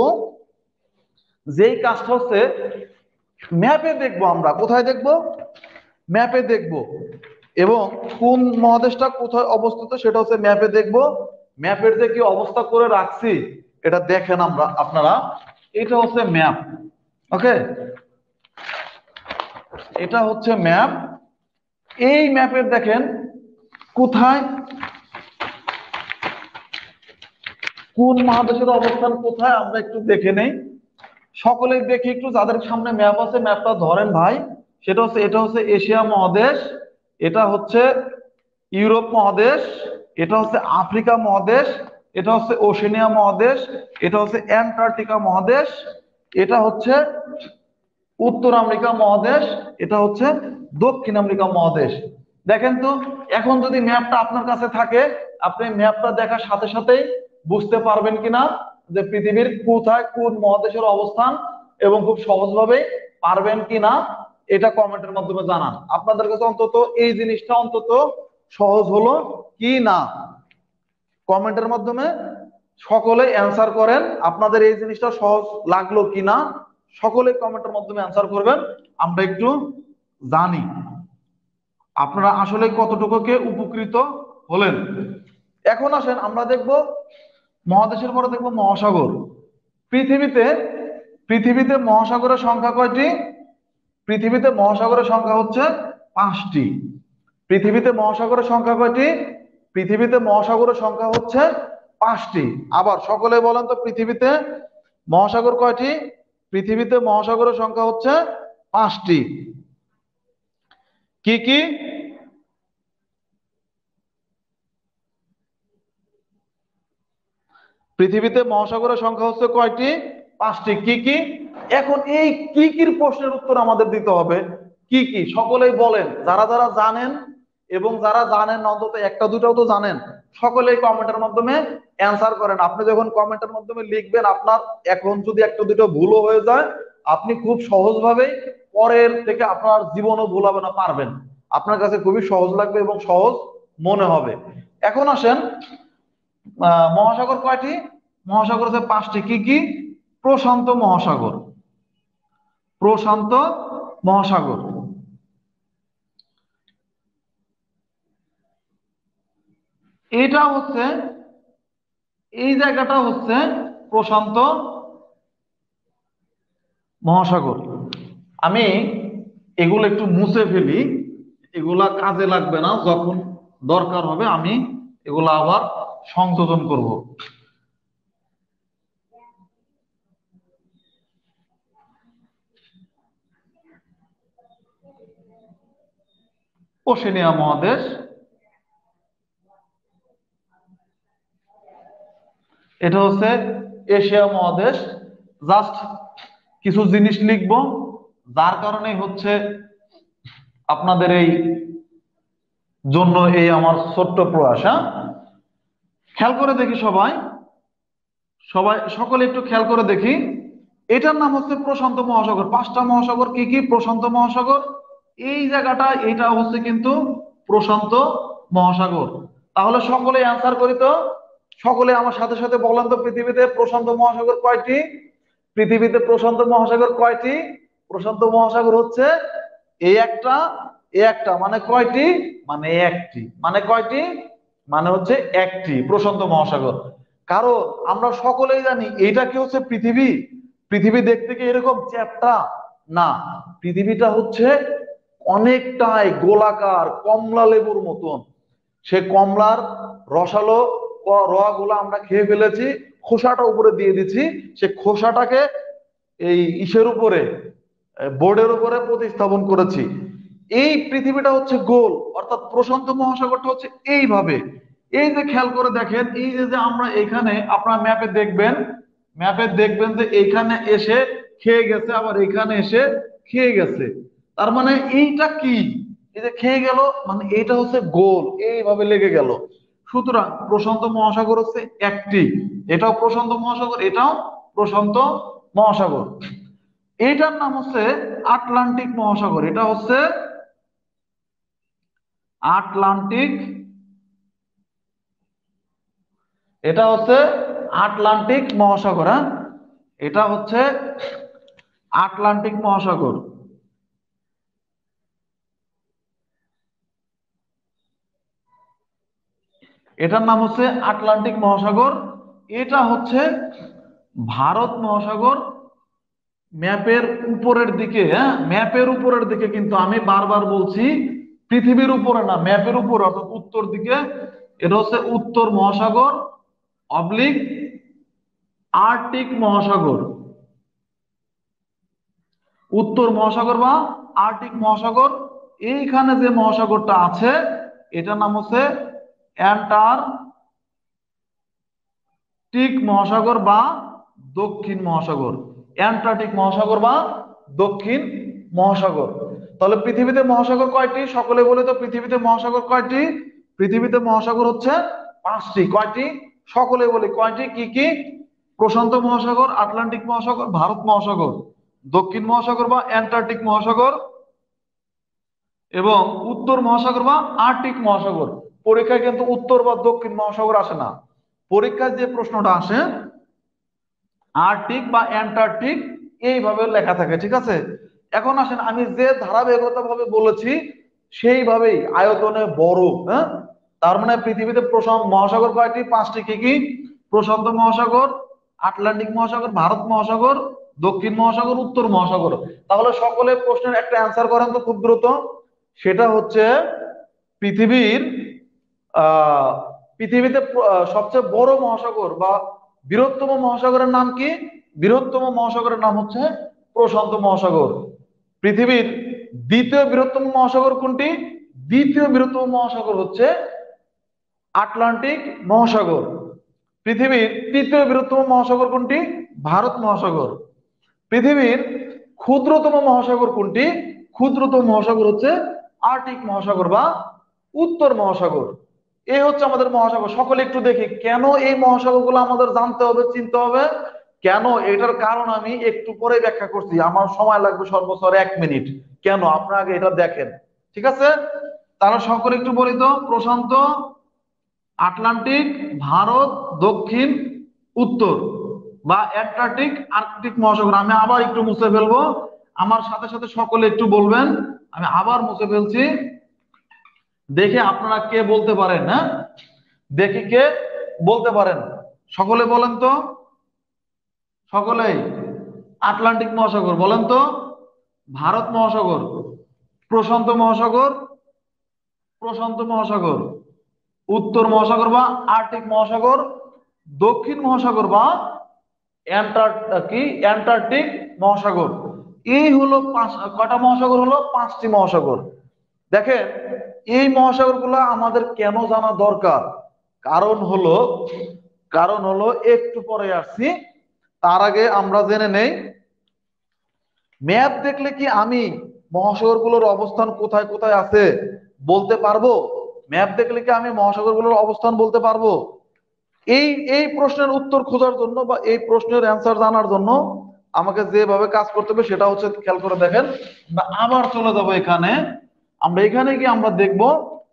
যেই কাজটা হচ্ছে, ম্যাপে দেখব আমরা। কোথায় দেখব? ম্যাপে দেখব। এবং কোন মহাদেশটা কোথায় অবস্থিত সেটা হচ্ছে ম্যাপে দেখব। ম্যাপের যে কি অবস্থা করে রাখছি, এটা দেখেন আমরা, আপনারা। এটা হচ্ছে ম্যাপ, ওকে? এটা হচ্ছে ম্যাপ। এই ম্যাপের দেখেন, কোথায় কোন মহাদেশের অবস্থান কোথায় আমরা একটু দেখে নেই। সকলে দেখি একটু যাদের সামনে ম্যাপ আছে, ম্যাপটা ধরেন ভাই, সেটা হচ্ছে, এটা হচ্ছে এশিয়া মহাদেশ, এটা হচ্ছে ইউরোপ মহাদেশ, এটা হচ্ছে আফ্রিকা মহাদেশ, এটা হচ্ছে ওশেনিয়া মহাদেশ, এটা হচ্ছে অ্যান্টার্কটিকা মহাদেশ, এটা হচ্ছে উত্তর আমেরিকা মহাদেশ, এটা হচ্ছে দক্ষিণ আমেরিকা মহাদেশ। দেখেন তো, এখন যদি ম্যাপটা আপনার কাছে থাকে, আপনি ম্যাপটা দেখার সাথে সাথেই বুঝতে পারবেন কিনা যে পৃথিবীর কোথায় কোন মহাদেশের অবস্থান এবং খুব সহজভাবে পারবেন কিনা, এটা কমেন্টের মাধ্যমে জানান। আপনাদের কাছে অন্তত এই জিনিসটা অন্তত সহজ হলো কি না? কমেন্টের মাধ্যমে সকলে অ্যান্সার করেন, আপনাদের এই জিনিসটা সহজ লাগল কিনা, সকলে কমেন্টের মাধ্যমে অ্যান্সার করবেন, আমরা একটু জানি। আপনারা আসলে কতটুকুকে উপকৃত হলেন? এখন আসেন, আমরা দেখব মহাদেশের পরে দেখব মহাসাগর। পৃথিবীতে পৃথিবীতে মহাসাগরের সংখ্যা কয়টি? পৃথিবীতে মহাসাগরের সংখ্যা হচ্ছে পাঁচটি। পৃথিবীতে মহাসাগরের সংখ্যা কয়টি? পৃথিবীতে মহাসাগরের সংখ্যা হচ্ছে পাঁচটি। আবার সকলে বলেন তো পৃথিবীতে মহাসাগর কয়টি? পৃথিবীতে মহাসাগরের সংখ্যা হচ্ছে পাঁচটি। কি কি? পৃথিবীতে মহাসাগরের সংখ্যা হচ্ছে কয়টি? পাঁচটি। কি কি? এখন এই কি, কির প্রশ্নের উত্তর আমাদের দিতে হবে? কি কি? সকলেই বলেন। যারা যারা জানেন এবং যারা জানেন অন্তত একটা দুটাও তো জানেন, সকলেই কমেন্টের মাধ্যমে অ্যান্সার করেন। আপনি যখন কমেন্টের মাধ্যমে লিখবেন, আপনার এখন যদি একটা, দুটো ভুলও হয়ে যায়, আপনি খুব সহজভাবে পরের থেকে আপনার জীবনও ভুল হবে না, পারবেন। আপনার কাছে খুবই সহজ লাগবে এবং সহজ মনে হবে। এখন আসেন মহাসাগর কয়টি? মহাসাগর হচ্ছে পাঁচটি। কি কি? প্রশান্ত মহাসাগর। প্রশান্ত মহাসাগর। এটা হচ্ছে, এই জায়গাটা হচ্ছে প্রশান্ত মহাসাগর। আমি এগুলো একটু মুছে ফেলি। এগুলা কাজে লাগবে না। যখন দরকার হবে আমি এগুলো আবার সংশোধন করব। ওশেনিয়া মহাদেশ। এটা হচ্ছে এশিয়া মহাদেশ। জাস্ট কিছু জিনিস লিখব, যার কারণে হচ্ছে আপনাদের এই জন্য এই আমার ছোট্ট প্রয়াস হ্যাঁ? খেয়াল করে দেখি সবাই। সবাই, সকলে একটু খেয়াল করে দেখি। এটার নাম হচ্ছে প্রশান্ত মহাসাগর। পাঁচটা মহাসাগর কি কি? প্রশান্ত মহাসাগর। এই জায়গাটা এটা হচ্ছে কিন্তু প্রশান্ত মহাসাগর। তাহলে সকলে অ্যান্সার করি তো? সকলে আমার সাথে সাথে বলেন তো পৃথিবীতে প্রশান্ত মহাসাগর কয়টি? পৃথিবীতে প্রশান্ত মহাসাগর কয়টি? প্রশান্ত মহাসাগর হচ্ছে এই একটা এই একটা মানে কয়টি? মানে একটি। মানে কয়টি? মানে হচ্ছে একটি প্রশান্ত মহাসাগর। কারণ আমরা সকলেই জানি এটা কি হচ্ছে পৃথিবী? পৃথিবী দেখতে কি এরকম চ্যাপ্টা? না। পৃথিবীটা হচ্ছে অনেকটাই গোলাকার, কমলা লেবুর মতন। সে কমলার রসালো রগুলো আমরা খেয়ে ফেলেছি, খোসাটা উপরে দিয়ে দিচ্ছি, সে খোসাটাকে এই ইসের উপরে বোর্ডের উপরে প্রতিস্থাপন করেছি। এই পৃথিবীটা হচ্ছে গোল, অর্থাৎ প্রশান্ত মহাসাগরটা হচ্ছে এইভাবে। এই যে খেয়াল করে দেখেন, এই যে আমরা এখানে আপনার ম্যাপে দেখবেন ম্যাপে দেখবেন যে এইখানে এসে খেয়ে গেছে, আবার এখানে এসে খেয়ে গেছে। তার মানে এইটা কি? এই যে খেয়ে গেল মানে এইটা হচ্ছে গোল, এইভাবে লেগে গেল। সুতরাং প্রশান্ত মহাসাগর হচ্ছে একটি। এটাও প্রশান্ত মহাসাগর, এটাও প্রশান্ত মহাসাগর। এটার নাম হচ্ছে আটলান্টিক মহাসাগর, এটা হচ্ছে আটলান্টিক, এটা হচ্ছে আটলান্টিক মহাসাগর হ্যাঁ? এটা হচ্ছে আটলান্টিক মহাসাগর। এটার নাম হচ্ছে আটলান্টিক মহাসাগর। এটা হচ্ছে ভারত মহাসাগর। ম্যাপের উপরের দিকে হ্যাঁ? ম্যাপের উপরের দিকে কিন্তু আমি বারবার বলছি পৃথিবীর উপরে না, ম্যাপের উপরে, অর্থাৎ উত্তর দিকে, এটা হচ্ছে উত্তর মহাসাগর, অবলিক আর্টিক মহাসাগর। উত্তর মহাসাগর বা আর্টিক মহাসাগর, এইখানে যে মহাসাগরটা আছে, এটার নাম হচ্ছে অ্যান্টার্কটিক মহাসাগর বা দক্ষিণ মহাসাগর। অ্যান্টার্কটিক মহাসাগর বা দক্ষিণ মহাসাগর। তাহলে পৃথিবীতে মহাসাগর কয়টি? সকলে বলে তো পৃথিবীতে মহাসাগর কয়টি? পৃথিবীতে মহাসাগর হচ্ছে পাঁচটি। কয়টি? সকলে বলি কয়টি? কি কি? প্রশান্ত মহাসাগর, আটলান্টিক মহাসাগর, ভারত মহাসাগর, দক্ষিণ মহাসাগর বা অ্যান্টার্কটিক মহাসাগর এবং উত্তর মহাসাগর বা আর্কটিক মহাসাগর। পরীক্ষায় কিন্তু উত্তর বা দক্ষিণ মহাসাগর আসে না। পরীক্ষায় যে প্রশ্নটা আসে, আর্কটিক বা অ্যান্টার্কটিক, এইভাবে লেখা থাকে, ঠিক আছে? এখন আসেন, আমি যে ধারাবাহিকতা ভাবে বলেছি, সেইভাবেই আয়তনে বড় হ্যাঁ? তার মানে পৃথিবীতে প্রশান্ত মহাসাগর কয়টি? পাঁচটি। কি কি? প্রশান্ত মহাসাগর, আটলান্টিক মহাসাগর, ভারত মহাসাগর, দক্ষিণ মহাসাগর, উত্তর মহাসাগর। তাহলে সকলে প্রশ্নের একটা অ্যান্সার করেন তো খুব দ্রুত। সেটা হচ্ছে, পৃথিবীর পৃথিবীতে সবচেয়ে বড় মহাসাগর বা বৃহত্তম মহাসাগরের নাম কি? বৃহত্তম মহাসাগরের নাম হচ্ছে প্রশান্ত মহাসাগর। পৃথিবীর দ্বিতীয় বৃহত্তম মহাসাগর কোনটি? দ্বিতীয় বৃহত্তম মহাসাগর হচ্ছে আটলান্টিক মহাসাগর। পৃথিবীর তৃতীয় বৃহত্তম মহাসাগর কোনটি? ভারত মহাসাগর। পৃথিবীর ক্ষুদ্রতম মহাসাগর কোনটি? ক্ষুদ্রতম মহাসাগর হচ্ছে আর্টিক মহাসাগর বা উত্তর মহাসাগর। এই হচ্ছে আমাদের মহাসাগর। সকলে একটু দেখি, কেন এই মহাসাগরগুলো আমাদের জানতে হবে, চিনতে হবে? কেন? এটার কারণ আমি একটু পরে ব্যাখ্যা করছি। আমার সময় লাগবে সর্বোচ্চ এক মিনিট। কেন? আপনারা আগে এটা দেখেন। ঠিক আছে? তারা সকলে একটু বলি তো প্রশান্ত, আটলান্টিক, ভারত, দক্ষিণ, উত্তর বা অ্যান্টার্কটিক আর্কটিক মহাসাগর। আমি আবার একটু মুছে ফেলব। আমার সাথে সাথে সকলে একটু বলবেন। আমি আবার মুছে ফেলছি। দেখে আপনারা কে বলতে পারেন হ্যাঁ? দেখে কে বলতে পারেন? সকলে বলেন তো। সকলেই আটলান্টিক মহাসাগর, বলেন তো? ভারত মহাসাগর, প্রশান্ত মহাসাগর প্রশান্ত মহাসাগর, উত্তর মহাসাগর বা আর্টিক মহাসাগর, দক্ষিণ মহাসাগর বা কি? অ্যান্টার্কটিক মহাসাগর। এই হলো পাঁচ কয়টা মহাসাগর হলো? পাঁচটি মহাসাগর। দেখেন, এই মহাসাগরগুলো আমাদের কেন জানা দরকার? কারণ হলো কারণ হলো একটু পরে আসছি। তার আগে আমরা জেনে নেই। ম্যাপ দেখলে কি আমি মহাসাগরগুলোর অবস্থান কোথায় কোথায় আছে বলতে পারব? ম্যাপ দেখলে কি আমি মহাসাগরগুলোর অবস্থান বলতে পারব? এই এই প্রশ্নের উত্তর খোঁজার জন্য বা এই প্রশ্নের অ্যান্সার জানার জন্য আমাকে যেভাবে কাজ করতে হবে সেটা হচ্ছে খেয়াল করে দেখেন। আবার চলে যাব এখানে। আমরা এখানে গিয়ে আমরা দেখব,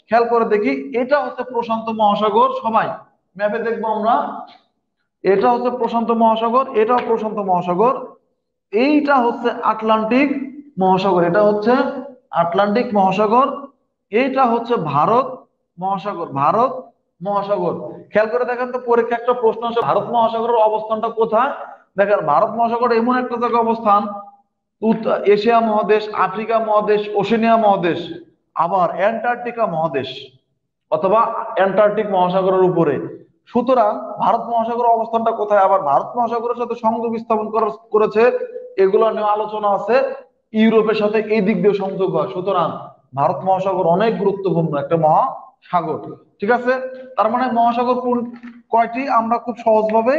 খেয়াল করে দেখি, এটা হচ্ছে প্রশান্ত মহাসাগর সবাই। ম্যাপে দেখব আমরা। এটা হচ্ছে প্রশান্ত মহাসাগর, এটাও প্রশান্ত মহাসাগর, এইটা হচ্ছে আটলান্টিক মহাসাগর, এটা হচ্ছে আটলান্টিক মহাসাগর, এইটা হচ্ছে ভারত মহাসাগর ভারত মহাসাগর। খেয়াল করে দেখেন তো পরীক্ষা একটা প্রশ্ন আছে ভারত মহাসাগরের অবস্থানটা কোথায়? দেখেন, ভারত মহাসাগর এমন একটা জায়গায় অবস্থান এশিয়া মহাদেশ, আফ্রিকা মহাদেশ, ওশেনিয়া মহাদেশ, আবার অ্যান্টার্কটিকা মহাদেশ, অথবা অ্যান্টার্কটিক মহাসাগরের উপরে। সুতরাং ভারত মহাসাগরের অবস্থানটা কোথায়? আবার ভারত মহাসাগরের সাথে সংযোগ স্থাপন করেছে, এগুলো নিয়ে আলোচনা আছে, ইউরোপের সাথে এই দিক দিয়ে সংযোগ হয়। সুতরাং ভারত মহাসাগর অনেক গুরুত্বপূর্ণ একটা মহাসাগর, ঠিক আছে? তার মানে মহাসাগর কোন, কয়টি আমরা খুব সহজভাবে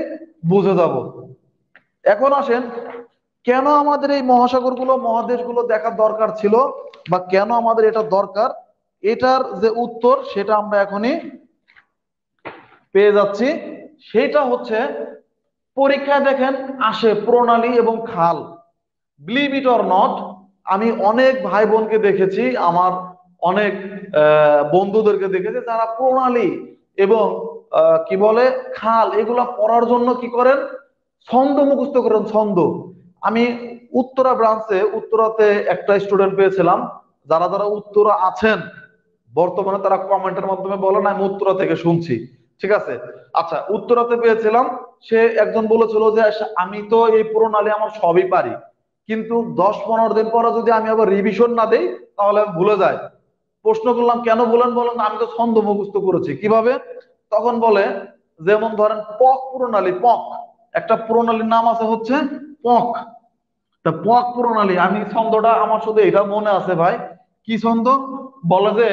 বুঝে যাব। এখন আসেন, কেন আমাদের এই মহাসাগরগুলো, মহাদেশগুলো দেখার দরকার ছিল বা কেন আমাদের এটা দরকার? এটার যে উত্তর, সেটা আমরা এখনই পেয়ে যাচ্ছি। সেটা হচ্ছে পরীক্ষায় দেখেন আসে প্রণালী এবং খাল। বিলিভ অর নট আমি অনেক ভাই বোনকে দেখেছি, আমার অনেক বন্ধুদেরকে দেখেছি, যারা প্রণালী এবং কি বলে, খাল, এগুলা পড়ার জন্য কি করেন? ছন্দ মুখস্থ করেন, ছন্দ। আমি উত্তরা ব্রাঞ্চে উত্তরাতে একটা স্টুডেন্ট পেয়েছিলাম, যারা যারা উত্তরা আছেন, বর্তমানে তারা কমেন্টের মাধ্যমে বলেন আমি উত্তরা থেকে শুনছি। ঠিক আছে? আচ্ছা উত্তরাতে পেয়েছিলাম, সে একজন বলেছিল যে আমি তো এই প্রণালী আমার সবই পারি। কিন্তু দশ পনেরো দিন পরে যদি আমি আবার রিভিশন না দেই, তাহলে আমি ভুলে যাই। প্রশ্ন করলাম, কেন বলেন বলেন আমি তো ছন্দ মুখস্থ করেছি। কীভাবে? তখন বলে, যেমন ধরেন, পক প্রণালী পক। একটা প্রণালীর নাম আছে হচ্ছে পক। তা পক প্রণালী আমি ছন্দটা, আমার শুধু এটা মনে আছে ভাই। কি ছন্দ? বলে যে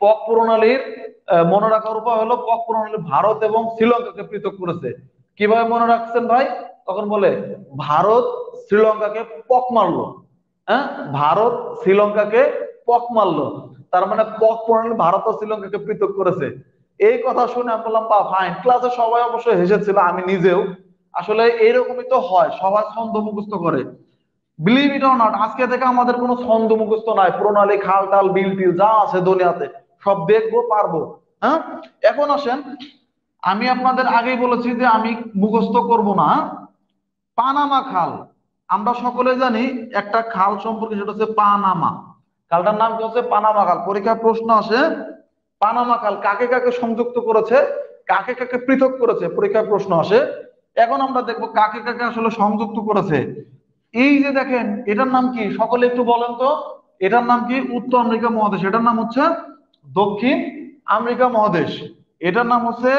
পক প্রণালীর মনে রাখার উপায় হলো পক প্রণালী ভারত এবং শ্রীলঙ্কাকে পৃথক করেছে। কীভাবে মনে রাখছেন ভাই? তখন বলে, ভারত শ্রীলঙ্কাকে পক মারলো। হ্যাঁ ভারত শ্রীলঙ্কাকে পক মারলো। তার মানে পক প্রণালী ভারত ও শ্রীলঙ্কাকে পৃথক করেছে। এই কথা শুনে আমি বললাম বা ফাইন ক্লাসে সবাই অবশ্যই হেসেছিল, আমি নিজেও। আসলে এইরকমই তো হয়, সবাই ছন্দ মুখস্থ করে। বিলিভ ইট অর নট আজকে থেকে আমাদের কোনো ছন্দ মুখস্থ নাই। প্রণালী খাল টাল বিল টিল যা আছে দুনিয়াতে। সব দেখব, পারব। হ্যাঁ? এখন আসেন, আমি আপনাদের আগেই বলেছি যে আমি মুখস্থ করব না। পানামা খাল। আমরা সকলে জানি একটা খাল সম্পর্কে সেটা হচ্ছে পানামা। খালটার নাম কি হচ্ছে? পানামা খাল। পরীক্ষায় প্রশ্ন আসে, পানামা খাল কাকে কাকে সংযুক্ত করেছে? কাকে কাকে পৃথক করেছে? পরীক্ষায় প্রশ্ন আসে। এখন আমরা দেখব কাকে কাকে আসলে সংযুক্ত করেছে। এই যে দেখেন, এটার নাম কি? সকলে একটু বলেন তো। এটার নাম কি? উত্তর আমেরিকা মহাদেশ। এটার নাম হচ্ছে দক্ষিণ আমেরিকা মহাদেশ। এটার নাম হচ্ছে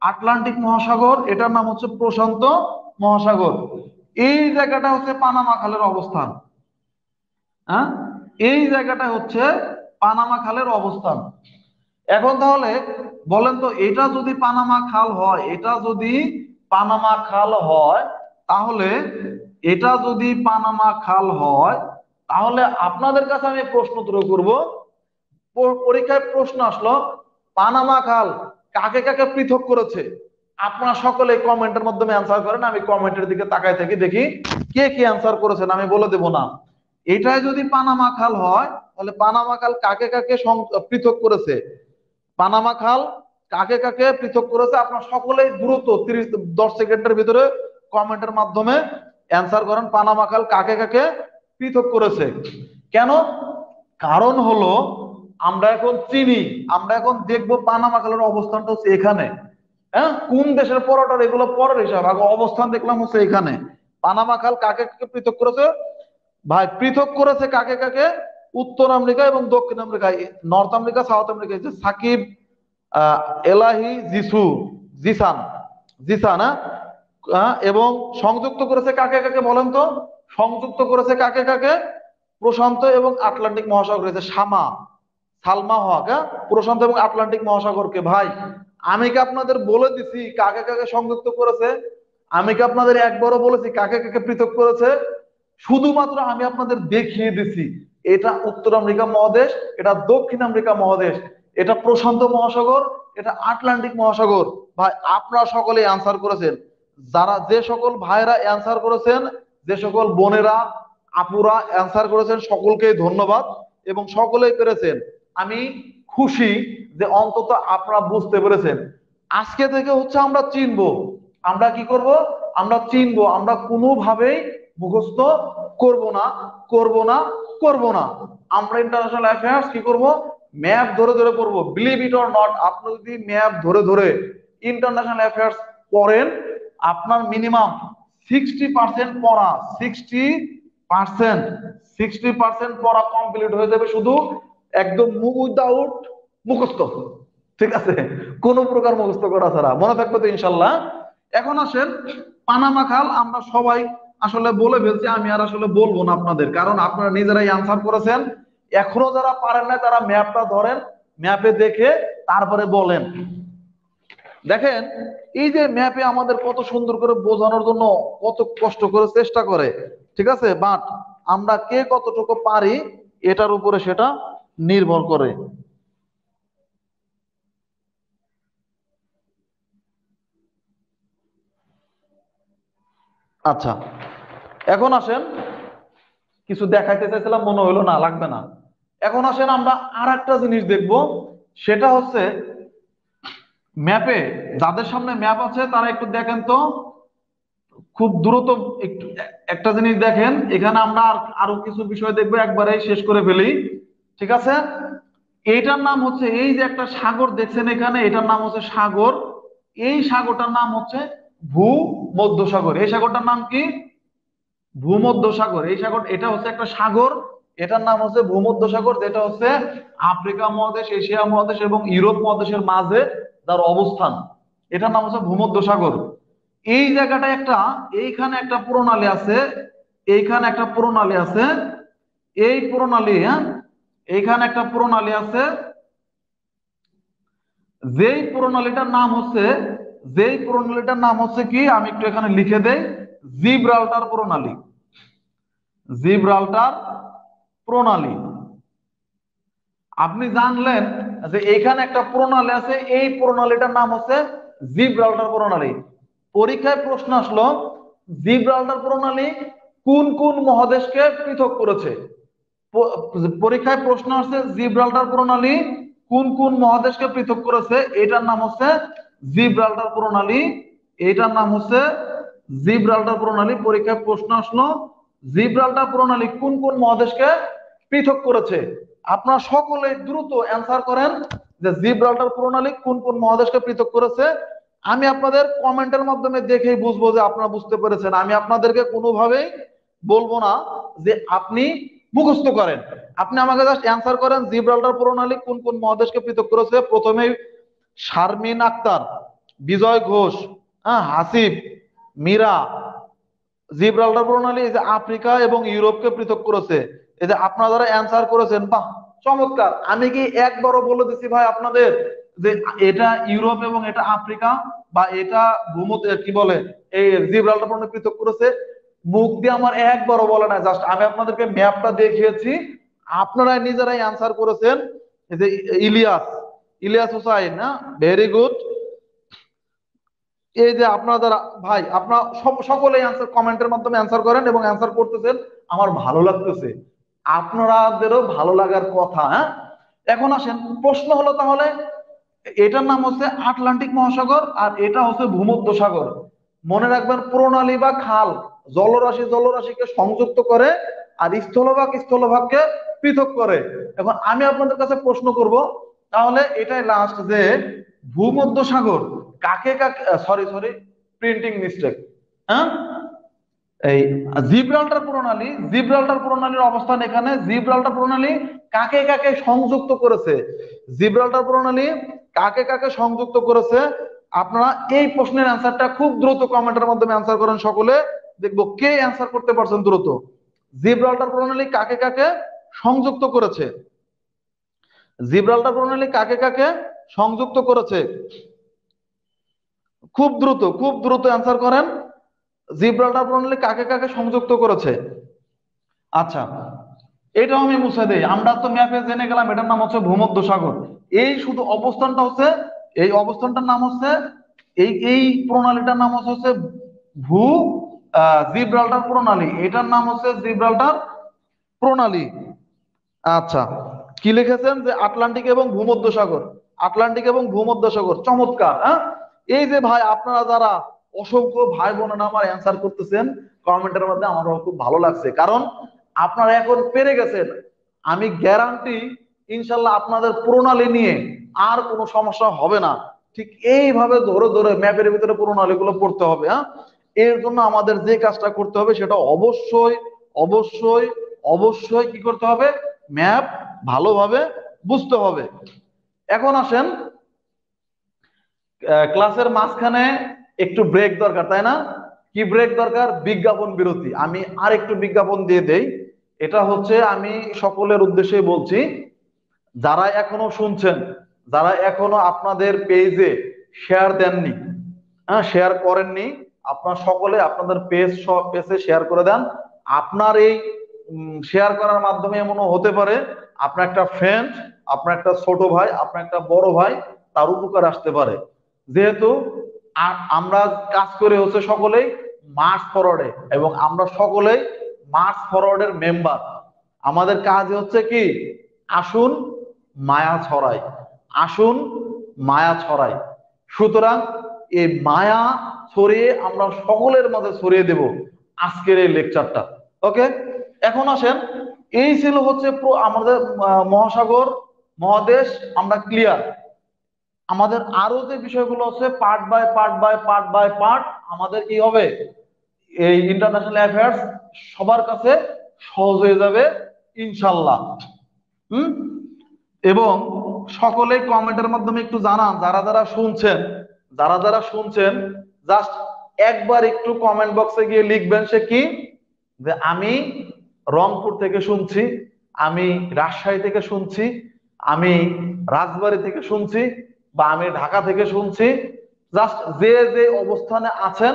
আটলান্টিক মহাসাগর, এটার নাম হচ্ছে প্রশান্ত মহাসাগর। এই জায়গাটা হচ্ছে পানামা খালের অবস্থান। হ্যাঁ? এই জায়গাটা হচ্ছে পানামা খালের অবস্থান। এখন তাহলে বলেন তো, এটা যদি পানামা খাল হয়, এটা যদি পানামা খাল হয়, তাহলে এটা যদি পানামা খাল হয়, তাহলে আপনাদের কাছে আমি প্রশ্ন তুলে করব পরীক্ষায় প্রশ্ন আসলো, পানামা খাল কাকে কাকে পৃথক করেছে? আপনারা সকলে কমেন্টের মাধ্যমে অ্যান্সার করেন, আমি কমেন্টের দিকে তাকাই থাকি, দেখি কে কি অ্যান্সার করেছেন, আমি বলে দেব না। এটাই যদি পানামা খাল হয়, তাহলে পানামা খাল কাকে কাকে পৃথক করেছে? পানামা খাল কাকে কাকে পৃথক করেছে? আপনার সকলেই দ্রুত তিরিশ, দশ সেকেন্ডের ভিতরে কমেন্টের মাধ্যমে অ্যান্সার করেন, পানামা খাল কাকে কাকে পৃথক করেছে। কেন? কারণ হলো আমরা এখন চিনি আমরা এখন দেখব পানামা খালের অবস্থানটা হচ্ছে এখানে। হ্যাঁ? কোন দেশের পরোটার এগুলো পরের হিসাব? আগে অবস্থান দেখলাম হচ্ছে এখানে। পানামা খাল কাকে কাকে পৃথক করেছে? ভাই পৃথক করেছে কাকে কাকে? উত্তর আমেরিকা এবং দক্ষিণ America north America south America যে সাকিব এলাহি জিসু জিসান জিসান হ্যাঁ? আহ, এবং সংযুক্ত করেছে কাকে কাকে বলেন তো? সংযুক্ত করেছে কাকে কাকে? প্রশান্ত এবং আটলান্টিক মহাসাগর রয়েছে সামা সালমা হক প্রশান্ত এবং আটলান্টিক মহাসাগরকে। ভাই, আমি কি আপনাদের বলে দিছি কাকে কাকে সংযুক্ত করেছে? আমি কি আপনাদের একবারও বলেছি কাকে কাকে পৃথক করেছে? শুধুমাত্র আমি আপনাদের দেখিয়ে দিছি, এটা উত্তর আমেরিকা মহাদেশ, এটা দক্ষিণ আমেরিকা মহাদেশ, এটা প্রশান্ত মহাসাগর, এটা আটলান্টিক মহাসাগর। ভাই, আপনারা সকলে অ্যান্সার করেছেন। যারা যে সকল ভাইরা অ্যান্সার করেছেন, যে সকল বোনেরা, আপুরা অ্যান্সার করেছেন সকলকে ধন্যবাদ এবং সকলেই পেরেছেন। আমি খুশি যে অন্তত আপনারা বুঝতে পেরেছেন। আজকে থেকে হচ্ছে আমরা চিনবো। আমরা কি করব? আমরা চিনবো। আমরা কোনোভাবেই মুখস্থ করব না করব না করব না। আমরা ইন্টারন্যাশনাল অ্যাফেয়ার্স কি করব? ম্যাপ ধরে ধরে পড়ব। বিলিভ ইট অর নট আপনি যদি ম্যাপ ধরে ধরে ইন্টারন্যাশনাল অ্যাফেয়ার্স পড়েন, আপনার মিনিমাম সিক্সটি পার্সেন্ট পড়া সিক্সটি পার্সেন্ট সিক্সটি পার্সেন্ট পড়া কমপ্লিট হয়ে যাবে শুধু একদম উইদাউট মুখস্থ। ঠিক আছে? কোন প্রকার মুখস্থ করা ছাড়া। মনে থাকবে তো ইনশাল্লাহ। এখন আসেন, পানামা খাল আমরা সবাই আসলে বলে ফেলছি, আমি আর আসলে বলব না আপনাদের। কারণ আপনারা নিজেরাই আনসার করেছেন। এখনও যারা পারেন না তারা ম্যাপটা ধরেন ম্যাপে দেখে তারপরে বলেন। দেখেন, এই যে ম্যাপে আমাদের কত সুন্দর করে বোঝানোর জন্য কত কষ্ট করে চেষ্টা করে। ঠিক আছে? বাট আমরা কে কতটুকু পারি, এটার উপরে সেটা নির্ভর করে। আচ্ছা এখন আসেন, কিছু দেখাইতে চাইছিলাম, মনে হইল না, লাগবে না। এখন আসেন আমরা আর একটা জিনিস দেখব, সেটা হচ্ছে ম্যাপে, যাদের সামনে ম্যাপ আছে, তারা একটু দেখেন তো। খুব দ্রুত একটু, একটা জিনিস দেখেন, এখানে আমরা আরও কিছু বিষয় দেখব একবারে শেষ করে ফেলি। ঠিক আছে? এইটার নাম হচ্ছে, এই যে একটা সাগর দেখছেন এখানে, এটার নাম হচ্ছে সাগর। এই সাগরটার নাম হচ্ছে ভূ মধ্য সাগর এই সাগরটার নাম কি? ভূমধ্য সাগর এই সাগর, এটা হচ্ছে একটা সাগর। এটার নাম হচ্ছে ভূমধ্য সাগর যেটা হচ্ছে আফ্রিকা মহাদেশ, এশিয়া মহাদেশ এবং ইউরোপ মহাদেশের মাঝে তার অবস্থান। এটার নাম হচ্ছে ভূমধ্য সাগর এই জায়গাটা একটা, এইখানে একটা প্রণালী আছে, এইখানে একটা প্রণালী আছে। এই প্রণালী এইখানে একটা প্রণালী আছে। যেই প্রণালীটার নাম হচ্ছে, যেই প্রণালীটার নাম হচ্ছে কি? আমি একটু এখানে লিখে দেই। জিব্রাল্টার প্রণালী জিব্রাল্টার প্রণালী আপনি জানলেন যে এখানে একটা প্রণালী আছে, এই প্রণালীটার নাম হচ্ছে জিব্রাল্টার প্রণালী পরীক্ষায় প্রশ্ন আসলো, জিব্রাল্টার প্রণালী কোন কোন মহাদেশকে পৃথক করেছে? পরীক্ষায় প্রশ্ন আসছে জিব্রাল্টার প্রণালী কোন কোন মহাদেশকে পৃথক করেছে? এটার নাম হচ্ছে জিব্রাল্টার প্রণালী। এটার নাম হচ্ছে জিব্রাল্টার প্রণালী। পরীক্ষায় প্রশ্ন আসলো, জিব্রাল্টার প্রণালী কোন কোন মহাদেশকে পৃথক করেছে? আপনারা সকলে দ্রুত অ্যান্সার করেন যে জিব্রাল্টার প্রণালী কোন কোন মহাদেশকে পৃথক করেছে। আমি আপনাদের কমেন্টের মাধ্যমে দেখেই বুঝব যে আপনারা বুঝতে পেরেছেন। আমি আপনাদেরকে কোনোভাবেই বলব না যে আপনি মুখস্থ করেন। আপনি আমাকে জাস্ট অ্যান্সার করেন, জিব্রাল্টার প্রণালী কোন কোন মহাদেশকে পৃথক করেছে? প্রথমেই শারমিন আক্তার, বিজয় ঘোষ হ্যাঁ হাসিব, মীরা, জিব্রাল্টার প্রণালী এই যে আফ্রিকা এবং ইউরোপকে পৃথক করেছে। এই যে আপনারা যারা অ্যান্সার করেছেন, বাহ, চমৎকার। আমি কি একবারও বলে দিছি ভাই আপনাদের যে এটা ইউরোপ এবং এটা আফ্রিকা বা এটা ভূমত কি বলে, এই জিব্রাল্টার প্রণালী পৃথক করেছে? মুখ দিয়ে আমার একবারও বলে না জাস্ট আমি আপনাদেরকে ম্যাপটা দেখিয়েছি। আপনারা নিজেরাই অ্যান্সার করেছেন যে ইলিয়াস ইলিয়াস হুসাইন না ভেরি গুড এই যে আপনারা ভাই, আপনারা সকলেই অ্যান্সার কমেন্টের মাধ্যমে অ্যান্সার করেন এবং অ্যান্সার করতেছেন, আমার ভালো লাগতেছে। আপনারাদেরও ভালো লাগার কথা হ্যাঁ? এখন আসেন, প্রশ্ন হলো তাহলে, এটার নাম হচ্ছে আটলান্টিক মহাসাগর আর এটা হচ্ছে ভূমধ্য সাগর মনে রাখবেন, প্রণালী বা খাল। জলরাশি জলরাশিকে সংযুক্ত করে আর স্থলভাগ স্থলভাগকে পৃথক করে। এখন আমি আপনাদের কাছে প্রশ্ন করব, তাহলে এটাই লাস্ট যে ভূমধ্য সাগর কাকে কাকে সরি সরি প্রিন্টিং মিস্টেক হ্যাঁ? এই জিব্রাল্টার প্রণালী, জিব্রাল্টার প্রণালীর অবস্থান এখানে। জিব্রাল্টার প্রণালী কাকে কাকে সংযুক্ত করেছে? জিব্রাল্টার প্রণালী কাকে কাকে সংযুক্ত করেছে? আপনারা এই প্রশ্নের অ্যান্সারটা খুব দ্রুত কমেন্টের মাধ্যমে অ্যান্সার করেন সকলে। দেখব কে অ্যান্সার করতে পারছেন দ্রুত। জিব্রাল্টার প্রণালী কাকে কাকে সংযুক্ত করেছে? জিব্রাল্টার প্রণালী কাকে কাকে সংযুক্ত করেছে? খুব দ্রুত খুব দ্রুত অ্যান্সার করেন। জিব্রাল্টার প্রণালী কাকে কাকে সংযুক্ত করেছে? আচ্ছা এটাও আমি মুছে দেই। আমরা তো ম্যাপে জেনে গেলাম, এটার নাম হচ্ছে ভূমধ্য সাগর। এই শুধু অবস্থানটা হচ্ছে, এই অবস্থানটার নাম হচ্ছে, এই এই প্রণালীটার নাম হচ্ছে ভূ জিব্রাল্টার প্রণালী। এটার নাম হচ্ছে জিব্রাল্টার প্রণালী। আচ্ছা কি লিখেছেন? যে আটলান্টিক এবং ভূমধ্য সাগর আটলান্টিক এবং ভূমধ্য সাগর চমৎকার হ্যাঁ? এই যে ভাই, আপনারা যারা অসংখ্য ভাই বোনেরা আমার অ্যান্সার করতেছেন কমেন্টের মধ্যে আমারও খুব ভালো লাগছে। কারণ আপনারা এখন পেরে গেছেন। আমি গ্যারান্টি ইনশাল্লাহ আপনাদের প্রণালী নিয়ে আর কোনো সমস্যা হবে না। ঠিক এইভাবে ধরে ধরে ম্যাপের ভিতরে প্রণালীগুলো পড়তে হবে হ্যাঁ? এর জন্য আমাদের যে কাজটা করতে হবে সেটা অবশ্যই অবশ্যই অবশ্যই কি করতে হবে? ম্যাপ ভালোভাবে বুঝতে হবে। এখন আসেন ক্লাসের মাঝখানে একটু ব্রেক দরকার, তাই না? কি ব্রেক দরকার? বিজ্ঞাপন বিরতি। আমি আর একটু বিজ্ঞাপন দিয়ে দেই। এটা হচ্ছে আমি সকলের উদ্দেশ্যে বলছি, যারা এখনও শুনছেন, যারা এখনও আপনাদের পেজে শেয়ার দেননি হ্যাঁ শেয়ার করেননি আপনার সকলে আপনাদের পেজ পেজে শেয়ার করে দেন। আপনার এই শেয়ার করার মাধ্যমে এমনও হতে পারে, আপনার একটা ফ্রেন্ড আপনার একটা ছোট ভাই, আপনার একটা বড় ভাই, তার উপকার আসতে পারে। যেহেতু আমরা কাজ করে হচ্ছে সকলেই মার্চ ফরওয়ার্ডে এবং আমরা সকলেই মার্চ ফরওয়ার্ডের মেম্বার আমাদের কাজ হচ্ছে কি? আসুন মায়া ছড়াই। আসুন মায়া ছড়াই। সুতরাং এই মায়া ছড়িয়ে আমরা সকলের মাঝে ছড়িয়ে দেব আজকের এই লেকচারটা। ওকে? এখন আসেন, এই ছিল হচ্ছে আমাদের মহাসাগর, মহাদেশ, আমরা ক্লিয়ার আমাদের আরও যে বিষয়গুলো আছে part by part by part by part আমাদের কি হবে? এই ইন্টারন্যাশনাল অ্যাফেয়ার্স সবার কাছে সহজ হয়ে যাবে ইনশাল্লাহ হুম? এবং সকলে কমেন্টের মাধ্যমে একটু জানান, যারা যারা শুনছেন যারা যারা শুনছেন জাস্ট একবার একটু কমেন্ট বক্সে গিয়ে লিখবেন সে কি? যে আমি রংপুর থেকে শুনছি, আমি রাজশাহী থেকে শুনছি, আমি রাজবাড়ী থেকে শুনছি বা আমি ঢাকা থেকে শুনছি জাস্ট যে যে অবস্থানে আছেন,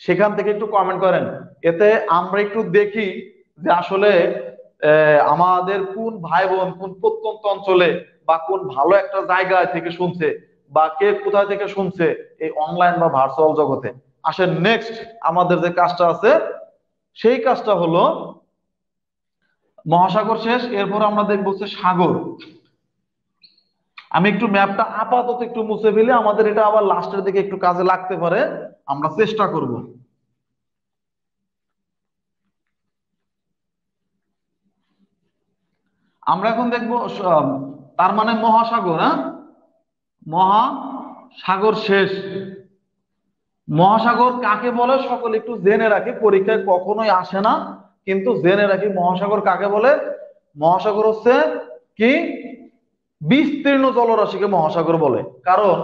সেখান থেকে একটু কমেন্ট করেন। এতে আমরা একটু দেখি যে আসলে আমাদের কোন ভাই বোন, কোন প্রত্যন্ত অঞ্চলে বা কোন ভালো একটা জায়গায় থেকে শুনছে। বা কে কোথায় থেকে শুনছে এই অনলাইন বা ভার্চুয়াল জগতে। আসেন নেক্সট আমাদের যে কাজটা আছে, সেই কাজটা হলো মহাসাগর শেষ, এরপর আমরা দেখব হচ্ছে সাগর। আমি একটু ম্যাপটা আপাতত একটু মুছে ফেলে, আমাদের এটা আবার লাস্টের দিকে একটু কাজে লাগতে পারে, আমরা চেষ্টা করব। আমরা এখন দেখব তার মানে মহাসাগর হ্যাঁ? মহাসাগর শেষ। মহাসাগর কাকে বলে? সকলে একটু জেনে রাখি, পরীক্ষায় কখনোই আসে না, কিন্তু জেনে রাখি মহাসাগর কাকে বলে? মহাসাগর হচ্ছে কি? বিস্তীর্ণ জলরাশিকে মহাসাগর বলে। কারণ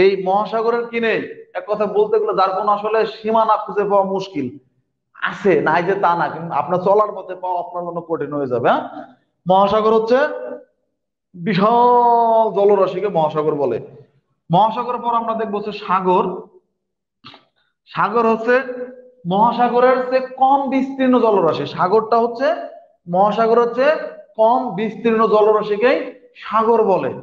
এই মহাসাগরের কি নেই? এক কথা বলতে গেলে যার কোনো আসলে সীমানা খুঁজে পাওয়া মুশকিল। আছে, নাই যে তা না, কিন্তু আপনার চলার পথে পাওয়া আপনার জন্য কঠিন হয়ে যাবে হ্যাঁ? মহাসাগর হচ্ছে বিশাল জলরাশিকে মহাসাগর বলে। মহাসাগরের পর আমরা দেখব হচ্ছে সাগর। সাগর হচ্ছে মহাসাগরের চেয়ে কম বিস্তীর্ণ জলরাশি। সাগরটা হচ্ছে, মহাসাগর হচ্ছে কম বিস্তীর্ণ জলরাশিকেই সাগর বলে।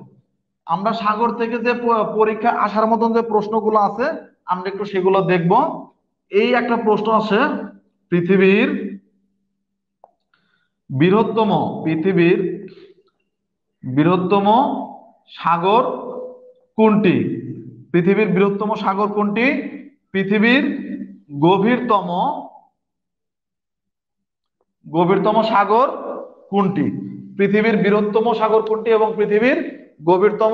আমরা সাগর থেকে যে পরীক্ষা আসার মতন যে প্রশ্নগুলো আছে, আমরা একটু সেগুলো দেখব। এই একটা প্রশ্ন আছে, পৃথিবীর বৃহত্তম, পৃথিবীর বৃহত্তম সাগর কোনটি? পৃথিবীর বৃহত্তম সাগর কোনটি? পৃথিবীর গভীরতম গভীরতম সাগর কোনটি? পৃথিবীর বৃহত্তম সাগর কোনটি এবং পৃথিবীর গভীরতম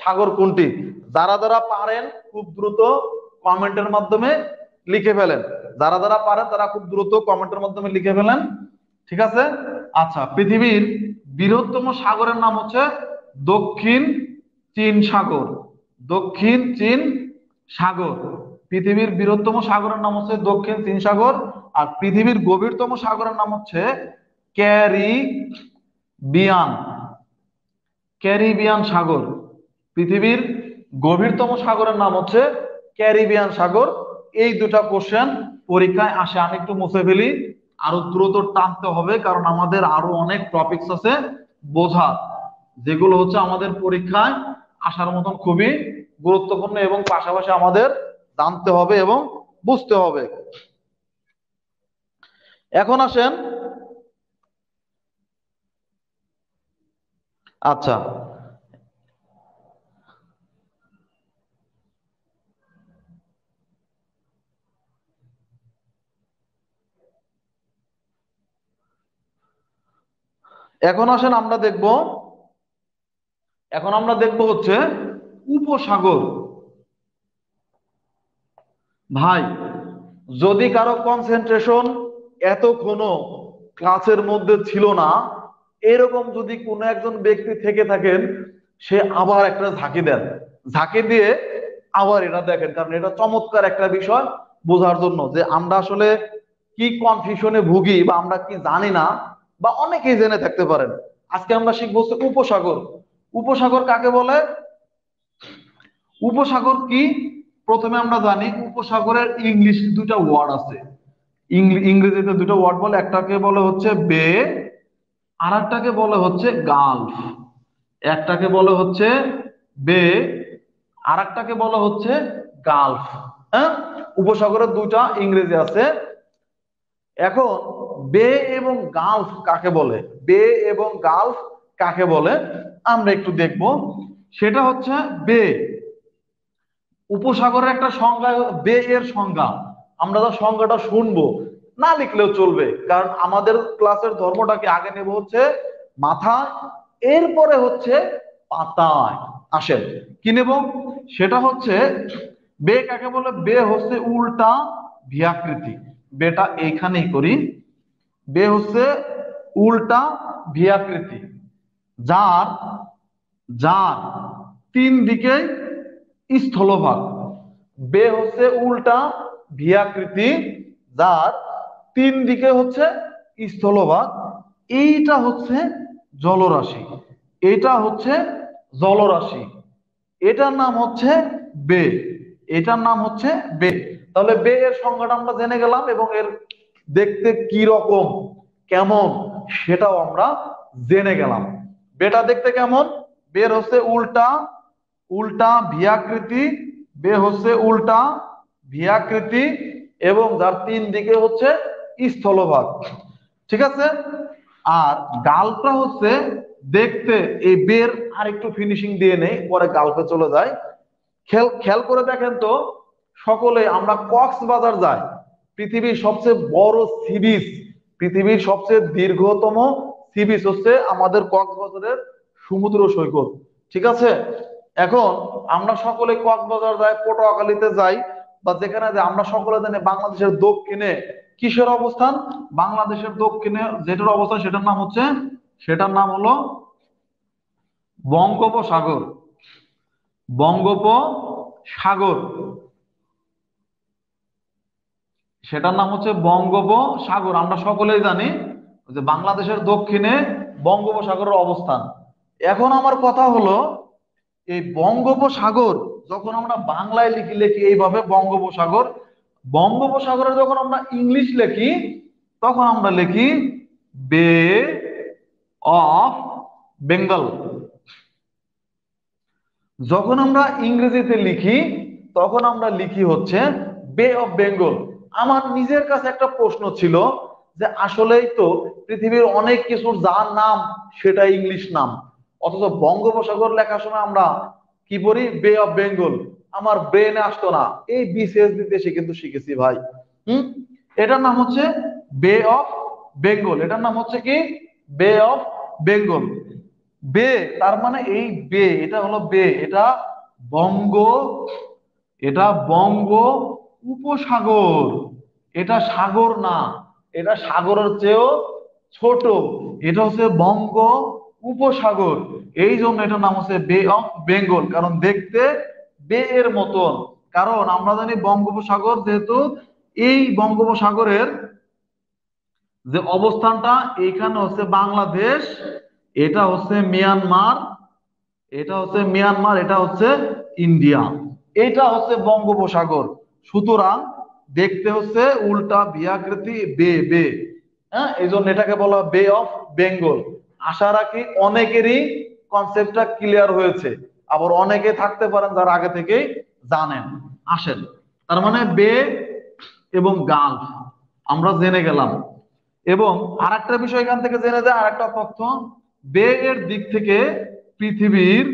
সাগর কোনটি? যারা যারা পারেন খুব দ্রুত কমেন্টের মাধ্যমে লিখে ফেলেন। যারা যারা পারেন তারা খুব দ্রুত কমেন্টের মাধ্যমে লিখে ফেলেন। ঠিক আছে? আচ্ছা পৃথিবীর বৃহত্তম সাগরের নাম হচ্ছে দক্ষিণ চীন সাগর। দক্ষিণ চীন সাগর। পৃথিবীর বৃহত্তম সাগরের নাম হচ্ছে দক্ষিণ চীন সাগর, আর পৃথিবীর গভীরতম সাগরের নাম হচ্ছে ক্যারিবিয়ান। ক্যারিবিয়ান সাগর। পৃথিবীর গভীরতম সাগরের নাম হচ্ছে ক্যারিবিয়ান সাগর। এই দুটা কোশ্চেন পরীক্ষায় আসে। আমি একটু মুছে ফেলি। আরও দ্রুত টানতে হবে, কারণ আমাদের আরও অনেক টপিকস আছে বোঝা যেগুলো হচ্ছে আমাদের পরীক্ষায় আসার মতন খুবই গুরুত্বপূর্ণ এবং পাশাপাশি আমাদের জানতে হবে এবং বুঝতে হবে। এখন আসেন আচ্ছা এখন আসেন আমরা দেখব, এখন আমরা দেখব হচ্ছে উপসাগর। ভাই, যদি কারও কনসেন্ট্রেশন এতক্ষণও ক্লাসের মধ্যে ছিল না, এরকম যদি কোনো একজন ব্যক্তি থেকে থাকেন, সে আবার একটা ঝাঁকি দেন। ঝাঁকি দিয়ে আবার এটা দেখেন, কারণ এটা চমৎকার একটা বিষয় বোঝার জন্য যে আমরা আসলে কি কনফিউশনে ভুগি বা আমরা কি জানি না। বা অনেকেই জেনে থাকতে পারেন। আজকে আমরা শিখব হচ্ছে উপসাগর। উপসাগর কাকে বলে? উপসাগর কি? প্রথমে আমরা জানি উপসাগরের ইংলিশ দুটা ওয়ার্ড আছে। ইংরেজিতে দুটো ওয়ার্ড বলে, একটাকে বলে হচ্ছে বে আর একটাকে বলে হচ্ছে গালফ। একটাকে বলে হচ্ছে বে আর একটাকে বলে হচ্ছে গালফ। হ্যাঁ? উপসাগরের দুটা ইংরেজি আছে। এখন বে এবং গালফ কাকে বলে? বে এবং গালফ কাকে বলে? আমরা একটু দেখব। সেটা হচ্ছে বে। উপসাগরের একটা সংজ্ঞা, বে এর সংজ্ঞা। আমরা তার সংজ্ঞাটা শুনব। না লিখলেও চলবে। কারণ আমাদের ক্লাসের ধর্মটাকে আগে নেব হচ্ছে মাথা, এরপরে হচ্ছে পাতায়। আসেন, কি নেব? সেটা হচ্ছে বে কাকে বলে? বে হচ্ছে উল্টা ভিয়াকৃতি বেটা এইখানেই করি। বে হচ্ছে উল্টা ভিয়াকৃতি। যার যার তিন দিকে স্থলভাগ। বে হচ্ছে উল্টা ভিয়াকৃতি, যার তিন দিকে হচ্ছে স্থলভাগ। এইটা হচ্ছে জলরাশি। এটা হচ্ছে জলরাশি। এটার নাম হচ্ছে বে। এটার নাম হচ্ছে বে। তাহলে বে এর সংজ্ঞাটা আমরা জেনে গেলাম এবং এর দেখতে কি রকম, কেমন, সেটাও আমরা জেনে গেলাম। বেটা দেখতে কেমন? বের হচ্ছে উল্টা উল্টা ভিয়াকৃতি, বে হচ্ছে উল্টা ভিয়াকৃতি এবং যার তিন দিকে হচ্ছে স্থলভাগ। ঠিক আছে? আর গালটা হচ্ছে দেখতে, এই বের আর একটু ফিনিশিং দিয়ে নেই, পরে গালপে চলে যায়। খেয়াল খেয়াল করে দেখেন তো সকলে আমরা কক্সবাজার যাই। পৃথিবীর সবচেয়ে বড় সি বিচ পৃথিবীর সবচেয়ে দীর্ঘতম সি বিচ হচ্ছে আমাদের কক্সবাজারের সমুদ্র সৈকত। ঠিক আছে? এখন আমরা সকলে কক্সবাজার যাই, পটুয়াখালীতে যাই, বা যেখানে যাই, আমরা সকলে জানি বাংলাদেশের দক্ষিণে কিসের অবস্থান? বাংলাদেশের দক্ষিণে যেটার অবস্থান, সেটার নাম হচ্ছে, সেটার নাম হলো বঙ্গোপসাগর। বঙ্গোপসাগর। সেটার নাম হচ্ছে বঙ্গোপসাগর। আমরা সকলেই জানি যে বাংলাদেশের দক্ষিণে বঙ্গোপসাগরের অবস্থান। এখন আমার কথা হলো, এই বঙ্গোপসাগর যখন আমরা বাংলায় লিখি লিখি এইভাবে বঙ্গোপসাগর, বঙ্গোপসাগরে যখন আমরা ইংলিশ লিখি, তখন আমরা লিখি বে অফ বেঙ্গল। যখন আমরা ইংরেজিতে লিখি, তখন আমরা লিখি হচ্ছে বে অফ বেঙ্গল। আমার নিজের কাছে একটা প্রশ্ন ছিল যে আসলেই তো পৃথিবীর অনেক কিছুর যার নাম সেটা ইংলিশ নাম। অথচ বঙ্গোপসাগর লেখার সময় আমরা কি পড়ি? বে অফ বেঙ্গল আমার ব্রেনে আসতো না। এই বিসিএস দিতে সে কিন্তু শিখেছি ভাই। হুম? এটার নাম হচ্ছে বে অফ বেঙ্গল এটার নাম হচ্ছে কি? বে অফ বেঙ্গল বে তার মানে এই বে এটা হলো বে এটা বঙ্গ এটা বঙ্গ উপসাগর। এটা সাগর না, এটা সাগরের চেয়েও ছোট। এটা হচ্ছে বঙ্গ উপসাগর। এই জন্য এটার নাম হচ্ছে বে অফ বেঙ্গল। কারণ দেখতে বে এর মতন। কারণ আমরা জানি বঙ্গোপসাগর যেহেতু এই বঙ্গোপসাগরের যে অবস্থানটা এইখানে হচ্ছে বাংলাদেশ, এটা হচ্ছে মিয়ানমার, এটা হচ্ছে মিয়ানমার, এটা হচ্ছে ইন্ডিয়া। এটা হচ্ছে বঙ্গোপসাগর সুতরাং দেখতে হচ্ছে উল্টা বিয়াকৃতি বে বে। হ্যাঁ? এই জন্য এটাকে বলা বে অফ বেঙ্গল। আশা রাখি অনেকেরই কনসেপ্টটা ক্লিয়ার হয়েছে। আবার অনেকে থাকতে পারেন যারা আগে থেকেই জানেন, আসেন। তার মানে বে এবং গালফ আমরা জেনে গেলাম। এবং আরেকটা বিষয় এখান থেকে জেনে যায়, আরেকটা তথ্য। বে এর দিক থেকে পৃথিবীর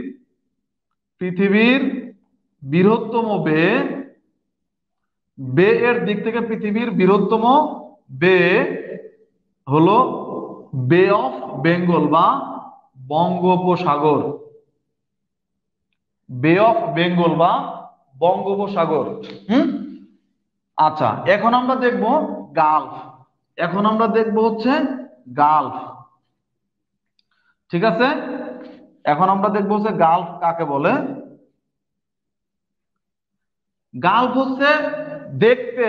পৃথিবীর বৃহত্তম বে বে এর দিক থেকে পৃথিবীর বৃহত্তম বে হলো বে অফ বেঙ্গল বা বঙ্গোপসাগর। বে অফ বেঙ্গল বা বঙ্গোপসাগর। হুম? আচ্ছা এখন আমরা দেখব গালফ এখন আমরা দেখব হচ্ছে গালফ ঠিক আছে? এখন আমরা দেখব হচ্ছে গালফ কাকে বলে? গালফ হচ্ছে দেখতে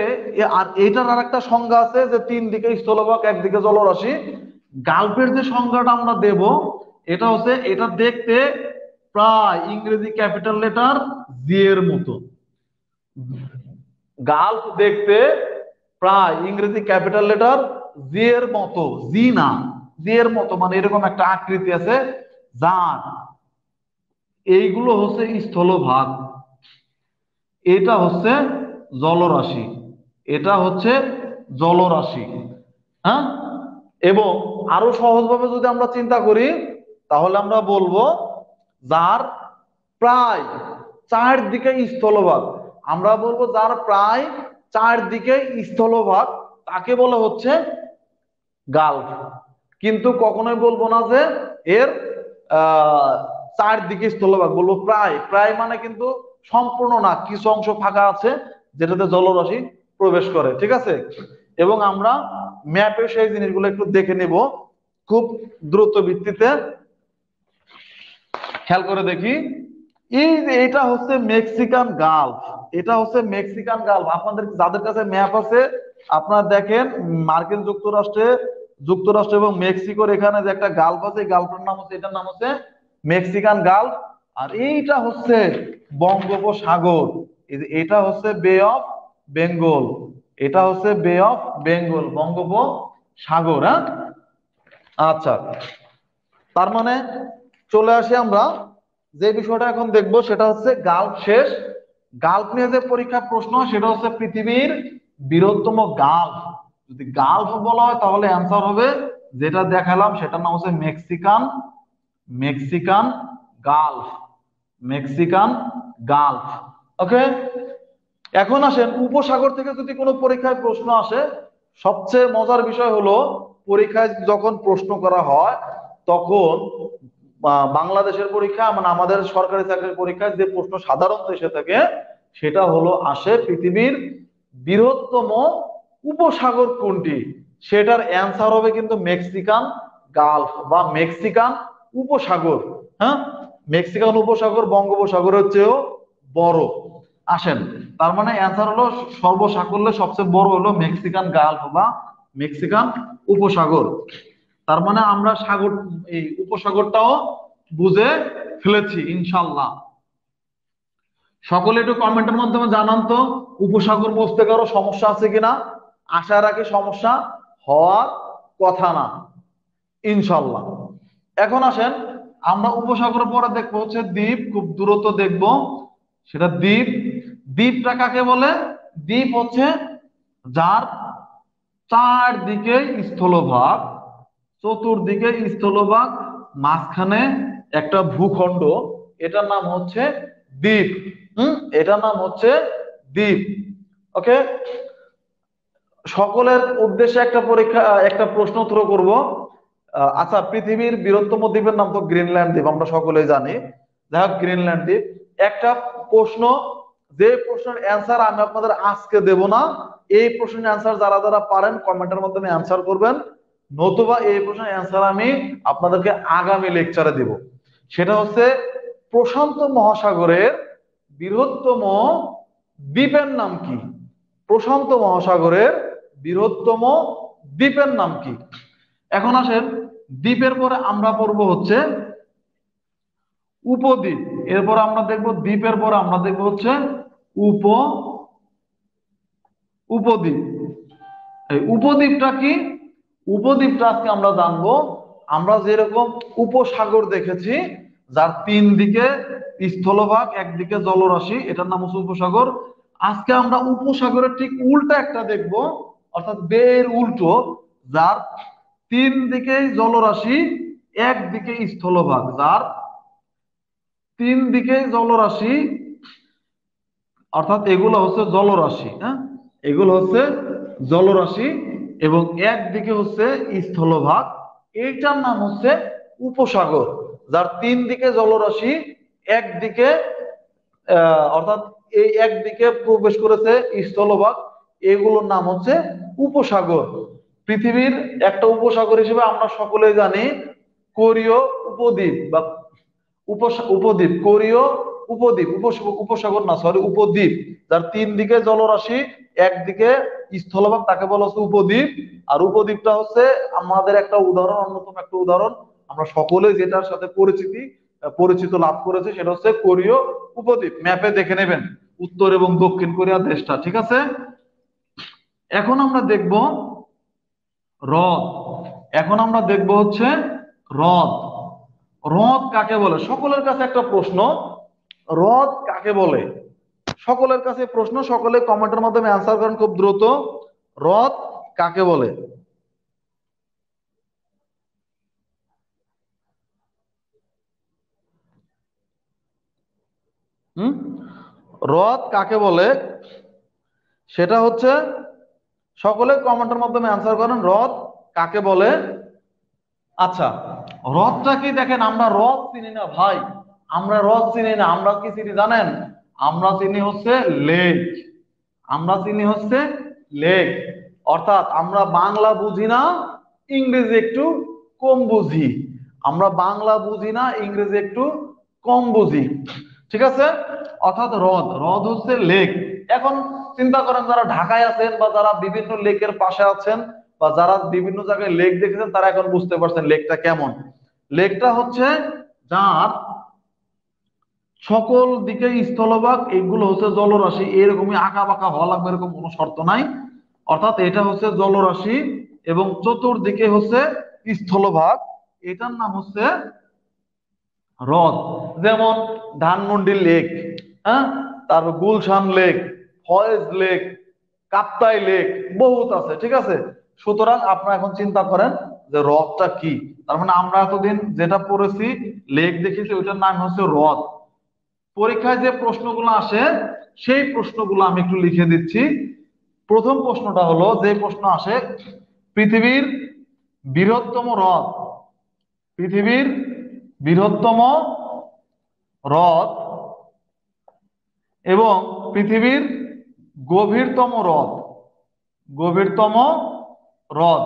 আর এটার আর একটা সংজ্ঞা আছে যে তিন দিকে স্থলভাগ একদিকে জলরাশি। গাল্পের যে সংজ্ঞাটা আমরা দেব, এটা হচ্ছে এটা দেখতে প্রায় ইংরেজি ক্যাপিটাল লেটার জি এর মতো। গাল্প দেখতে প্রায় ইংরেজি ক্যাপিটাল লেটার জি এর মতো জি না জি এর মতো মানে এরকম একটা আকৃতি আছে। যার, এইগুলো হচ্ছে স্থলভাগ। এটা হচ্ছে জলরাশি। এটা হচ্ছে জলরাশি হ্যাঁ? এবং আরও সহজভাবে যদি আমরা চিন্তা করি, তাহলে আমরা বলব যার প্রায় চারদিকে স্থলভাগ, আমরা বলব যার প্রায় চারদিকে স্থলভাগ, তাকে বলে হচ্ছে গালফ কিন্তু কখনোই বলব না যে এর আহ চারদিকে স্থলভাগ, বলব প্রায়। প্রায় মানে কিন্তু সম্পূর্ণ না, কিছু অংশ ফাঁকা আছে। যেটাতে জলরাশি প্রবেশ করে, ঠিক আছে? এবং আমরা ম্যাপে সেই জিনিসগুলো একটু দেখে নিব। খুব দ্রুত ভিত্তিতে খেয়াল করে দেখি। এই যে এটা হচ্ছে মেক্সিকান গালফ। এটা হচ্ছে মেক্সিকান গালফ। আপনাদের যাদের কাছে ম্যাপ আছে, আপনারা দেখেন মার্কিন যুক্তরাষ্ট্রে, যুক্তরাষ্ট্র এবং মেক্সিকোর এখানে যে একটা গালফ আছে গালফের নাম হচ্ছে, এটার নাম হচ্ছে মেক্সিকান গালফ। আর এইটা হচ্ছে বঙ্গোপসাগর। এটা হচ্ছে বে অফ বেঙ্গল এটা হচ্ছে বে অফ বেঙ্গল বঙ্গোপসাগর হ্যাঁ? আচ্ছা। তার মানে চলে আসি আমরা। যে বিষয়টা এখন দেখব সেটা হচ্ছে গাল্ফ শেষ। গাল্ফ নিয়ে যে পরীক্ষা প্রশ্ন, সেটা হচ্ছে পৃথিবীর বৃহত্তম গাল্ফ যদি গাল্ফ বলা হয়, তাহলে অ্যান্সার হবে যেটা দেখালাম, সেটার নাম হচ্ছে Mexican Mexican gulf Mexican gulf okay এখন আসেন, উপসাগর থেকে যদি কোনো পরীক্ষায় প্রশ্ন আসে, সবচেয়ে মজার বিষয় হলো, পরীক্ষায় যখন প্রশ্ন করা হয়, তখন বাংলাদেশের পরীক্ষা মানে আমাদের সরকারি চাকরির পরীক্ষায় যে প্রশ্ন সাধারণত এসে থাকে, সেটা হলো আসে পৃথিবীর বৃহত্তম উপসাগর কোনটি? সেটার অ্যান্সার হবে কিন্তু মেক্সিকান গালফ বা মেক্সিকান উপসাগর হ্যাঁ? মেক্সিকান উপসাগর, বঙ্গোপসাগরের চেয়েও বড়। আসেন, তার মানে অ্যান্সার হলো সর্বসাকল্যে সবচেয়ে বড় হলো মেক্সিকান গালফ বা মেক্সিকান উপসাগর। তার মানে আমরা সাগর, এই উপসাগরটাও বুঝে ফেলেছি, ইনশাল্লাহ। সকলে একটু কমেন্টের মাধ্যমে জানান তো, উপসাগর বুঝতে কারও সমস্যা আছে কিনা? আশা রাখি সমস্যা হওয়ার কথা না, ইনশাল্লাহ। এখন আসেন, আমরা উপসাগর পরে দেখব হচ্ছে দ্বীপ, খুব দূরত্ব দেখব সেটা দ্বীপ। দ্বীপটা কাকে বলে? দ্বীপ হচ্ছে যার চারদিকে স্থলভাগ, চতুর্দিকে স্থলভাগ, মাঝখানে একটা ভূখণ্ড। এটার নাম হচ্ছে দ্বীপ। হম? এটার নাম হচ্ছে দ্বীপ। ওকে? সকলের উদ্দেশ্যে একটা পরীক্ষা, একটা প্রশ্ন উত্তর করব। আচ্ছা পৃথিবীর বৃহত্তম দ্বীপের নাম তো গ্রিনল্যান্ড দ্বীপ, আমরা সকলেই জানি। যাই হোক, গ্রিনল্যান্ড দ্বীপ। একটা প্রশ্ন, যে প্রশ্নের অ্যান্সার আমি আপনাদের আজকে দেব না, এই প্রশ্নের অ্যান্সার যারা যারা পারেন কমেন্টের মাধ্যমে অ্যান্সার করবেন, নতুবা এই প্রশ্নের অ্যান্সার আমি আপনাদেরকে আগামী লেকচারে দিব। সেটা হচ্ছে, প্রশান্ত মহাসাগরের বৃহত্তম দ্বীপের নাম কি? প্রশান্ত মহাসাগরের বৃহত্তম দ্বীপের নাম কি? এখন আসেন, দ্বীপের পরে আমরা পড়ব হচ্ছে উপদ্বীপ। এরপর আমরা দেখব দ্বীপের পরে আমরা দেখব হচ্ছে উপ, উপদ্বীপ। এই উপদ্বীপটা কি? উপদ্বীপটা আজকে আমরা জানব। আমরা যেরকম উপসাগর দেখেছি, যার তিন দিকে স্থলভাগ, একদিকে জলরাশি, এটার নাম হচ্ছে উপসাগর। আজকে আমরা উপসাগরের ঠিক উল্টা একটা দেখব, অর্থাৎ বের উল্টো, যার তিন দিকে জলরাশি একদিকে স্থলভাগ, যার তিন দিকে জলরাশি, অর্থাৎ এগুলো হচ্ছে জলরাশি হ্যাঁ? এগুলো হচ্ছে জলরাশি এবং একদিকে হচ্ছে স্থলভাগ। এইটার নাম হচ্ছে উপসাগর, যার তিন দিকে জলরাশি একদিকে অর্থাৎ এই একদিকে প্রবেশ করেছে স্থলভাগ, এগুলোর নাম হচ্ছে উপসাগর। পৃথিবীর একটা উপসাগর হিসেবে আমরা সকলে জানি কোরীয় উপদ্বীপ বা উপদ্বীপ, কোরীয় উপদ্বীপ উপসাগর না সরি উপদ্বীপ, যার তিন দিকে জলরাশি একদিকে স্থলভাগ, তাকে বলা হচ্ছে উপদ্বীপ। আর উপদ্বীপটা হচ্ছে আমাদের একটা উদাহরণ, অন্যতম একটা উদাহরণ। আমরা সকলে যেটার সাথে পরিচিতি পরিচিত লাভ করেছে, সেটা হচ্ছে কোরীয় উপদ্বীপ। ম্যাপে দেখে নেবেন, উত্তর এবং দক্ষিণ কোরিয়া দেশটা, ঠিক আছে? এখন আমরা দেখব হ্রদ। এখন আমরা দেখব হচ্ছে হ্রদ। হ্রদ কাকে বলে? সকলের কাছে একটা প্রশ্ন। হ্রদ কাকে বলে? সকলের কাছে প্রশ্ন, সকলে কমেন্টের মাধ্যমে অ্যান্সার করেন খুব দ্রুত। হ্রদ কাকে বলে? হুম? কাকে বলে? সেটা হচ্ছে, সকলে কমেন্টের মাধ্যমে অ্যান্সার করেন হ্রদ কাকে বলে? আচ্ছা হ্রদটা কি দেখেন, আমরা হ্রদ চিনি না ভাই। আমরা হ্রদ চিনি না আমরা কি চিনি জানেন? আমরা চিনি হচ্ছে লেক। আমরা চিনি হচ্ছে লেক। অর্থাৎ আমরা বাংলা বুঝি না, ইংরেজি একটু কম বুঝি। আমরা বাংলা বুঝি না, ইংরেজি একটু কম বুঝি। ঠিক আছে? অর্থাৎ হ্রদ হ্রদ হচ্ছে লেক। এখন চিন্তা করেন, যারা ঢাকায় আছেন বা যারা বিভিন্ন লেকের পাশে আছেন বা যারা বিভিন্ন জায়গায় লেক দেখেছেন, তারা এখন বুঝতে পারছেন লেকটা কেমন। লেকটা হচ্ছে যার সকল দিকে স্থলভাগ এগুলো হচ্ছে জলরাশি। এরকমই আঁকা বাঁকা হওয়া লাগবে, এরকম কোনো শর্ত নাই। অর্থাৎ এটা হচ্ছে জলরাশি এবং চতুর্দিকে হচ্ছে স্থলভাগ। এটার নাম হচ্ছে হ্রদ। যেমন ধানমন্ডি লেক হ্যাঁ? তারপর Gulshan lake Foy's lake Kaptai lake বহুত আছে, ঠিক আছে? সুতরাং আপনারা এখন চিন্তা করেন যে হ্রদটা কি? তার মানে আমরা এতদিন যেটা পড়েছি লেক দেখেছি, ওইটার নাম হচ্ছে হ্রদ পরীক্ষায় যে প্রশ্নগুলো আসে, সেই প্রশ্নগুলো আমি একটু লিখে দিচ্ছি। প্রথম প্রশ্নটা হলো, যে প্রশ্ন আসে, পৃথিবীর বৃহত্তম হ্রদ পৃথিবীর বৃহত্তম হ্রদ এবং পৃথিবীর গভীরতম হ্রদ গভীরতম হ্রদ।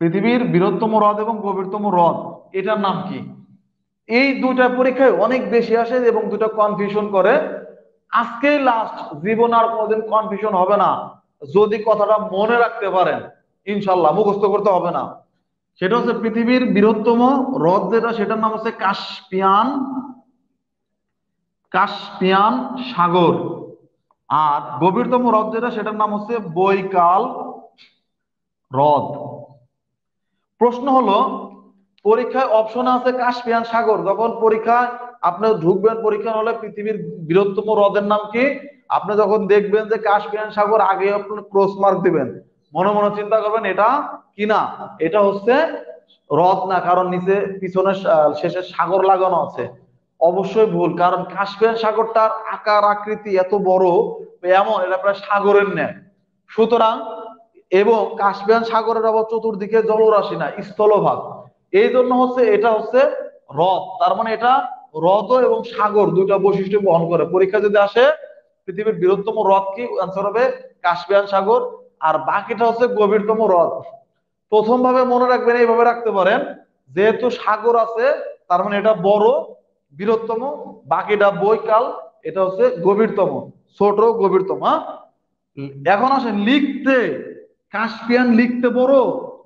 পৃথিবীর বৃহত্তম হ্রদ এবং গভীরতম হ্রদ, এটার নাম কি? এই দুটা পরীক্ষায় অনেক বেশি আসে এবং দুটা কনফিউশন করে। আজকেই লাস্ট জীবন আর কোনোদিন কনফিউশন হবে না। যদি কথাটা মনে রাখতে পারেন, ইনশাল্লাহ মুখস্থ করতে হবে না। সেটা হচ্ছে পৃথিবীর বৃহত্তম হ্রদ যেটা, সেটার নাম হচ্ছে কাস্পিয়ান কাস্পিয়ান সাগর। আর গভীরতম হ্রদ যেটা, সেটার নাম হচ্ছে বৈকাল। হ্রদ। প্রশ্ন হলো, পরীক্ষায় অপশন আছে কাস্পিয়ান সাগর। যখন পরীক্ষায় আপনি ঢুকবেন, পরীক্ষা হলে পৃথিবীর বৃহত্তম হ্রদের নাম কি? আপনি যখন দেখবেন যে কাস্পিয়ান সাগর আগে আপনি ক্রস মার্ক দিবেন, মনে মনে চিন্তা করবেন এটা কি না এটা হচ্ছে হ্রদ না, কারণ নিচে পিছনে শেষে সাগর লাগানো আছে। অবশ্যই ভুল, কারণ কাশ্মীর সাগরটার আকার আকৃতি এত বড়, এমন, এটা প্রায় সাগরের ন্যায়। সুতরাং এবং কাশ্মীর সাগরের আবার চতুর্দিকে জলরাশি না স্থলভাগ। এই জন্য হচ্ছে এটা হচ্ছে হ্রদ। তার মানে এটা হ্রদ এবং সাগর দুইটা বৈশিষ্ট্য বহন করে। পরীক্ষা যদি আসে, পৃথিবীর বৃহত্তম হ্রদ কি? আনসার হবে কাশ্মীর সাগর। আর বাকিটা হচ্ছে গভীরতম হ্রদ। প্রথম ভাবে মনে রাখবেন, এইভাবে রাখতে পারেন, যেহেতু সাগর আছে, তার মানে এটা বড়, বৃহত্তম, বাকিটা বৈকাল, এটা হচ্ছে গভীরতম ছোট গভীরতম হ্যাঁ? এখন আসেন লিখতে। কাস্পিয়ান লিখতে বড়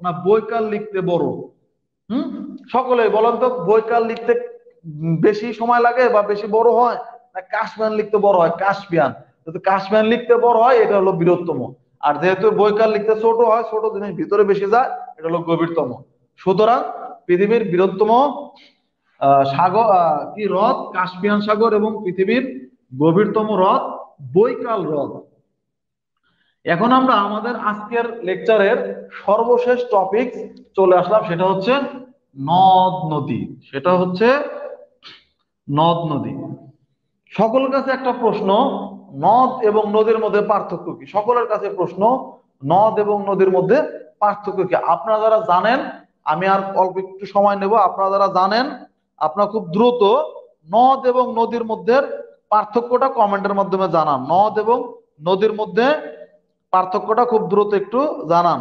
না বৈকাল লিখতে বড়? হুম? সকলে বলেন তো বৈকাল লিখতে বেশি সময় লাগে বা বেশি বড় হয়? না কাশ্মিয়ান লিখতে বড় হয়? কাশ্মিয়ান যদি কাশ্মিয়ান লিখতে বড় হয়, এটা হলো বৃহত্তম। আর যেহেতু বৈকাল লিখতে ছোট হয়, ছোট জিনিস ভিতরে বেশি যায়, এটা হলো গভীরতম। সুতরাং পৃথিবীর বৃহত্তম সাগর কি হ্রদ? কাশ্মিয়ান সাগর এবং পৃথিবীর গভীরতম হ্রদ বৈকাল হ্রদ। এখন আমরা আমাদের আজকের লেকচারের সর্বশেষ টপিক চলে আসলাম, সেটা হচ্ছে নদ নদী। সেটা হচ্ছে নদ নদী। সকলের কাছে একটা প্রশ্ন, নদ এবং নদীর মধ্যে পার্থক্য কি? সকলের কাছে প্রশ্ন, নদ এবং নদীর মধ্যে পার্থক্য কি? আপনারা যারা জানেন, আমি আর অল্প একটু সময় নেব, আপনারা যারা জানেন, আপনারা খুব দ্রুত নদ এবং নদীর মধ্যে পার্থক্যটা কমেন্টের মাধ্যমে জানান। নদ এবং নদীর মধ্যে পার্থক্যটা খুব দ্রুত একটু জানান।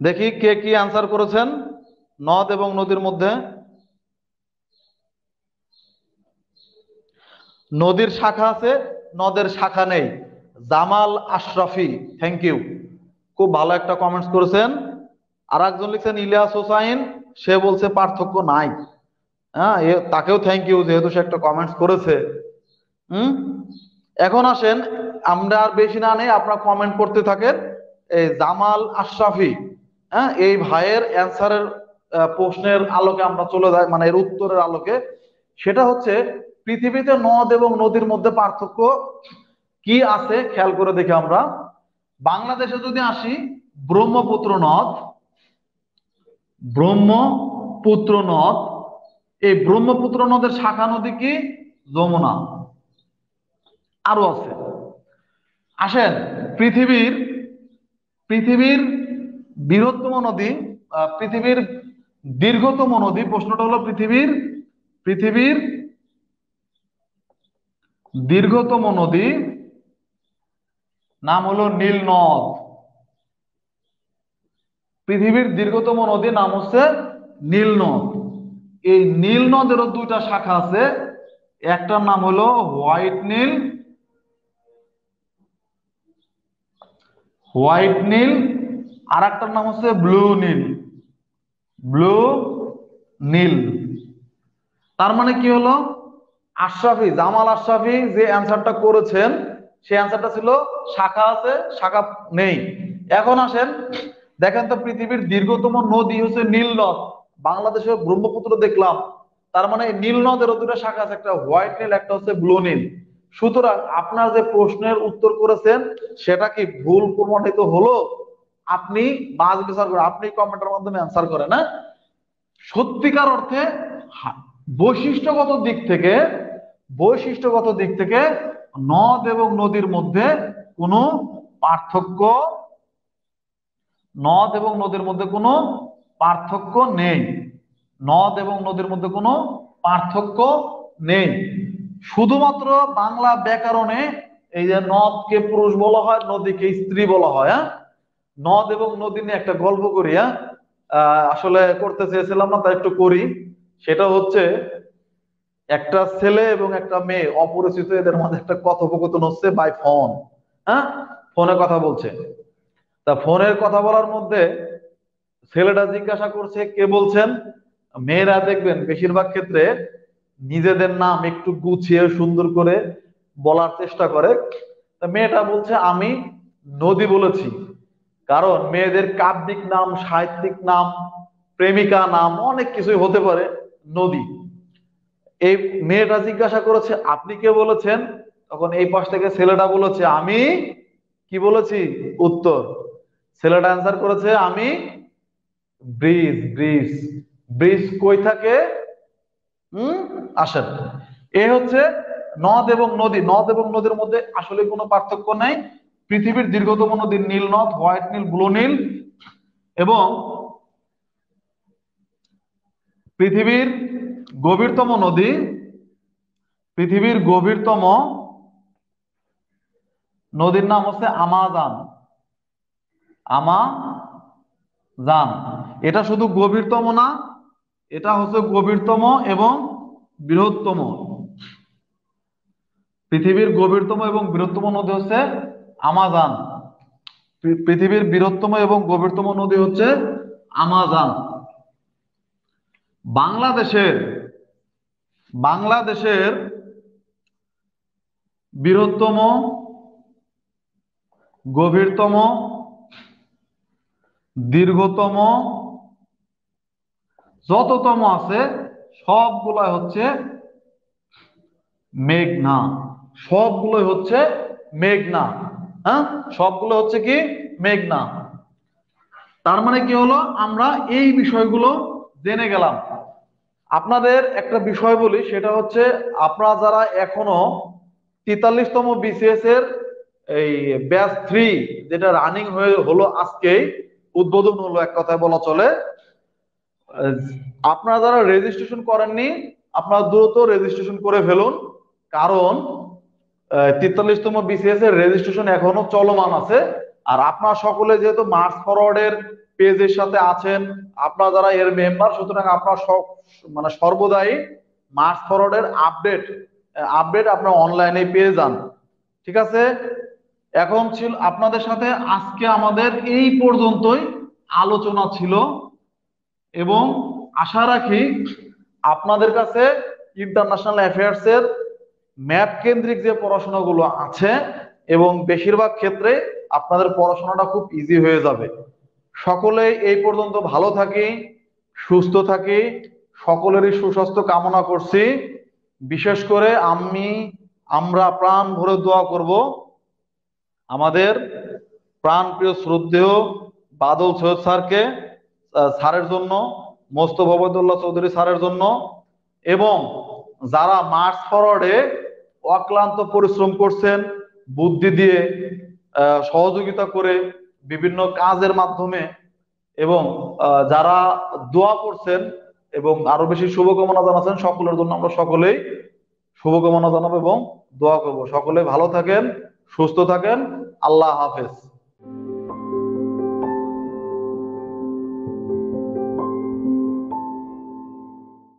দেখি কে কি আনসার করেছেন। নদ এবং নদীর মধ্যে। নদীর শাখা আছে, নদের শাখা নেই। জামাল আশরাফি থ্যাংক ইউ খুব ভালো একটা কমেন্টস করেছেন। আর একজন লিখছেন, ইলিয়াস হোসাইন, সে বলছে পার্থক্য নাই। হ্যাঁ তাকেও থ্যাংক ইউ যেহেতু সে একটা কমেন্টস করেছে। হুম? এখন আসেন, আমরা আর বেশি না নেই আপনারা কমেন্ট করতে থাকেন। এই জামাল আশরাফি হ্যাঁ এই ভাইয়ের অ্যান্সারের প্রশ্নের আলোকে আমরা চলে যাই মানে এর উত্তরের আলোকে। সেটা হচ্ছে পৃথিবীতে নদ এবং নদীর মধ্যে পার্থক্য কি আছে? খেয়াল করে দেখি আমরা। বাংলাদেশে যদি আসি, ব্রহ্মপুত্র নদ ব্রহ্মপুত্র নদ, এই ব্রহ্মপুত্র নদের শাখা নদী কি? যমুনা। আরও আছে। আসেন, পৃথিবীর পৃথিবীর বৃহত্তম নদী পৃথিবীর দীর্ঘতম নদী, প্রশ্নটা হলো পৃথিবীর পৃথিবীর দীর্ঘতম নদী নাম হলো নীল নদ। পৃথিবীর দীর্ঘতম নদী নাম হচ্ছে নীল নদ। এই নীল নদেরও দুইটা শাখা আছে। একটার নাম হলো হোয়াইট নীল হোয়াইট নীল আর একটার নাম হচ্ছে ব্লু নীল। ব্লু নীল। তার মানে কি হলো? আশরাফি, জামাল আশরাফি যে অ্যান্সারটা করেছেন, সেই অ্যান্সারটা ছিল, শাখা আছে, শাখা নেই। এখন আসেন, দেখেন তো পৃথিবীর দীর্ঘতম নদী হচ্ছে নীল নদ। বাংলাদেশের ব্রহ্মপুত্র দেখলাম। তার মানে নীল নদের দুটো শাখা আছে, একটা হোয়াইট নীল, একটা হচ্ছে ব্লু নীল। সুতরাং আপনার যে প্রশ্নের উত্তর করেছেন, সেটা কি ভুল প্রমাণিত হলো? আপনি বাজ বিচার করেন, আপনি কমেন্টের মাধ্যমে অ্যান্সার করেন হ্যাঁ? সত্যিকার অর্থে বৈশিষ্ট্যগত দিক থেকে, বৈশিষ্ট্যগত দিক থেকে নদ এবং নদীর মধ্যে কোনো পার্থক্য, নদ এবং নদীর মধ্যে কোনো পার্থক্য নেই। নদ এবং নদীর মধ্যে কোনো পার্থক্য নেই। শুধুমাত্র বাংলা ব্যাকরণে এই যে নদকে পুরুষ বলা হয়, নদীকে স্ত্রী বলা হয় হ্যাঁ? নদ এবং নদী নিয়ে একটা গল্প করি হ্যাঁ? আসলে করতে চেয়েছিলাম না, তাই একটু করি। সেটা হচ্ছে একটা ছেলে এবং একটা মেয়ে অপরিচিত, এদের মধ্যে একটা কথোপকথন হচ্ছে বাই ফোন হ্যাঁ? ফোনে কথা বলছে। তা ফোনের কথা বলার মধ্যে ছেলেটা জিজ্ঞাসা করছে, কে বলছেন? মেয়েরা দেখবেন বেশিরভাগ ক্ষেত্রে নিজেদের নাম একটু গুছিয়ে সুন্দর করে বলার চেষ্টা করে। মেয়েটা বলছে, আমি নদী বলেছি। কারণ মেয়েদের কাব্যিক নাম, সাহিত্যিক নাম, প্রেমিকা নাম, অনেক কিছুই হতে পারে। নদী। এই মেয়েটা জিজ্ঞাসা করেছে, আপনি কে? বলেছেন। তখন এই পাশ থেকে ছেলেটা বলেছে, আমি কি বলেছি? উত্তর। ছেলেটা অ্যান্সার করেছে, আমি ব্রিজ ব্রিজ ব্রিজ কই থাকে? হুম? আসেন। এ হচ্ছে নদ এবং নদী। নদ এবং নদীর মধ্যে আসলে কোনো পার্থক্য নাই। পৃথিবীর দীর্ঘতম নদী নীল নদ হোয়াইট নীল, ব্লু নীল এবং পৃথিবীর গভীরতম নদী, পৃথিবীর গভীরতম নদীর নাম হচ্ছে আমাজান। আমাজান। এটা শুধু গভীরতম না, এটা হচ্ছে গভীরতম এবং বৃহত্তম। পৃথিবীর গভীরতম এবং বৃহত্তম নদী হচ্ছে আমাজান। পৃথিবীর বৃহত্তম এবং গভীরতম নদী হচ্ছে আমাজান। বাংলাদেশের বাংলাদেশের বৃহত্তম, গভীরতম, দীর্ঘতম, যততম আছে সবগুলো হচ্ছে মেঘনা। সবগুলোই হচ্ছে মেঘনা। হ্যাঁ? সবগুলো হচ্ছে কি? মেঘনা। তার মানে কি হলো? আমরা এই বিষয়গুলো জেনে গেলাম। আপনাদের একটা বিষয় বলি, সেটা হচ্ছে আপনারা যারা এখনও তেতাল্লিশতম বিসিএস এর এই ব্যাচ থ্রি যেটা রানিং হয়ে হলো আজকেই, উদ্বোধন হলো এক কথায় বলা চলে, আপনারা যারা রেজিস্ট্রেশন করেননি, আপনারা দ্রুত রেজিস্ট্রেশন করে ফেলুন, কারণ তেতাল্লিশতম বিসিএস এর রেজিস্ট্রেশন এখনও চলমান আছে, আর আপনারা সকলে যেহেতু মার্চ ফরওয়ার্ডের পেজের সাথে আছেন আপনারা যারা এর মেম্বার, সুতরাং আপনারা মানে সর্বদাই মার্চ ফরওয়ার্ডের আপডেট আপডেট আপনারা অনলাইনে পেয়ে যান। ঠিক আছে? এখন ছিল আপনাদের সাথে আজকে আমাদের এই পর্যন্তই আলোচনা ছিল এবং আশা রাখি আপনাদের কাছে ইন্টারন্যাশনাল অ্যাফেয়ার্স এর ম্যাপ কেন্দ্রিক যে পড়াশোনাগুলো আছে এবং বেশিরভাগ ক্ষেত্রে আপনাদের পড়াশোনাটা খুব ইজি হয়ে যাবে। সকলে এই পর্যন্ত ভালো থাকি, সুস্থ থাকি, সকলেরই সুস্বাস্থ্য কামনা করছি। বিশেষ করে আমি, আমরা প্রাণ ভরে দোয়া করব। আমাদের প্রাণ প্রিয় শ্রদ্ধেয় বাদল সৈয়দ স্যারকে স্যারের জন্য মোস্তফ ওবায়দুল্লাহ চৌধুরী স্যারের জন্য এবং যারা মার্চ ফরওয়ার্ডে অক্লান্ত পরিশ্রম করছেন, বুদ্ধি দিয়ে সহযোগিতা করে বিভিন্ন কাজের মাধ্যমে এবং যারা দোয়া করছেন এবং আরও বেশি শুভকামনা জানাচ্ছেন, সকলের জন্য আমরা সকলেই শুভকামনা জানাব এবং দোয়া করব। সকলে ভালো থাকেন, সুস্থ থাকেন। আল্লাহ হাফেজ।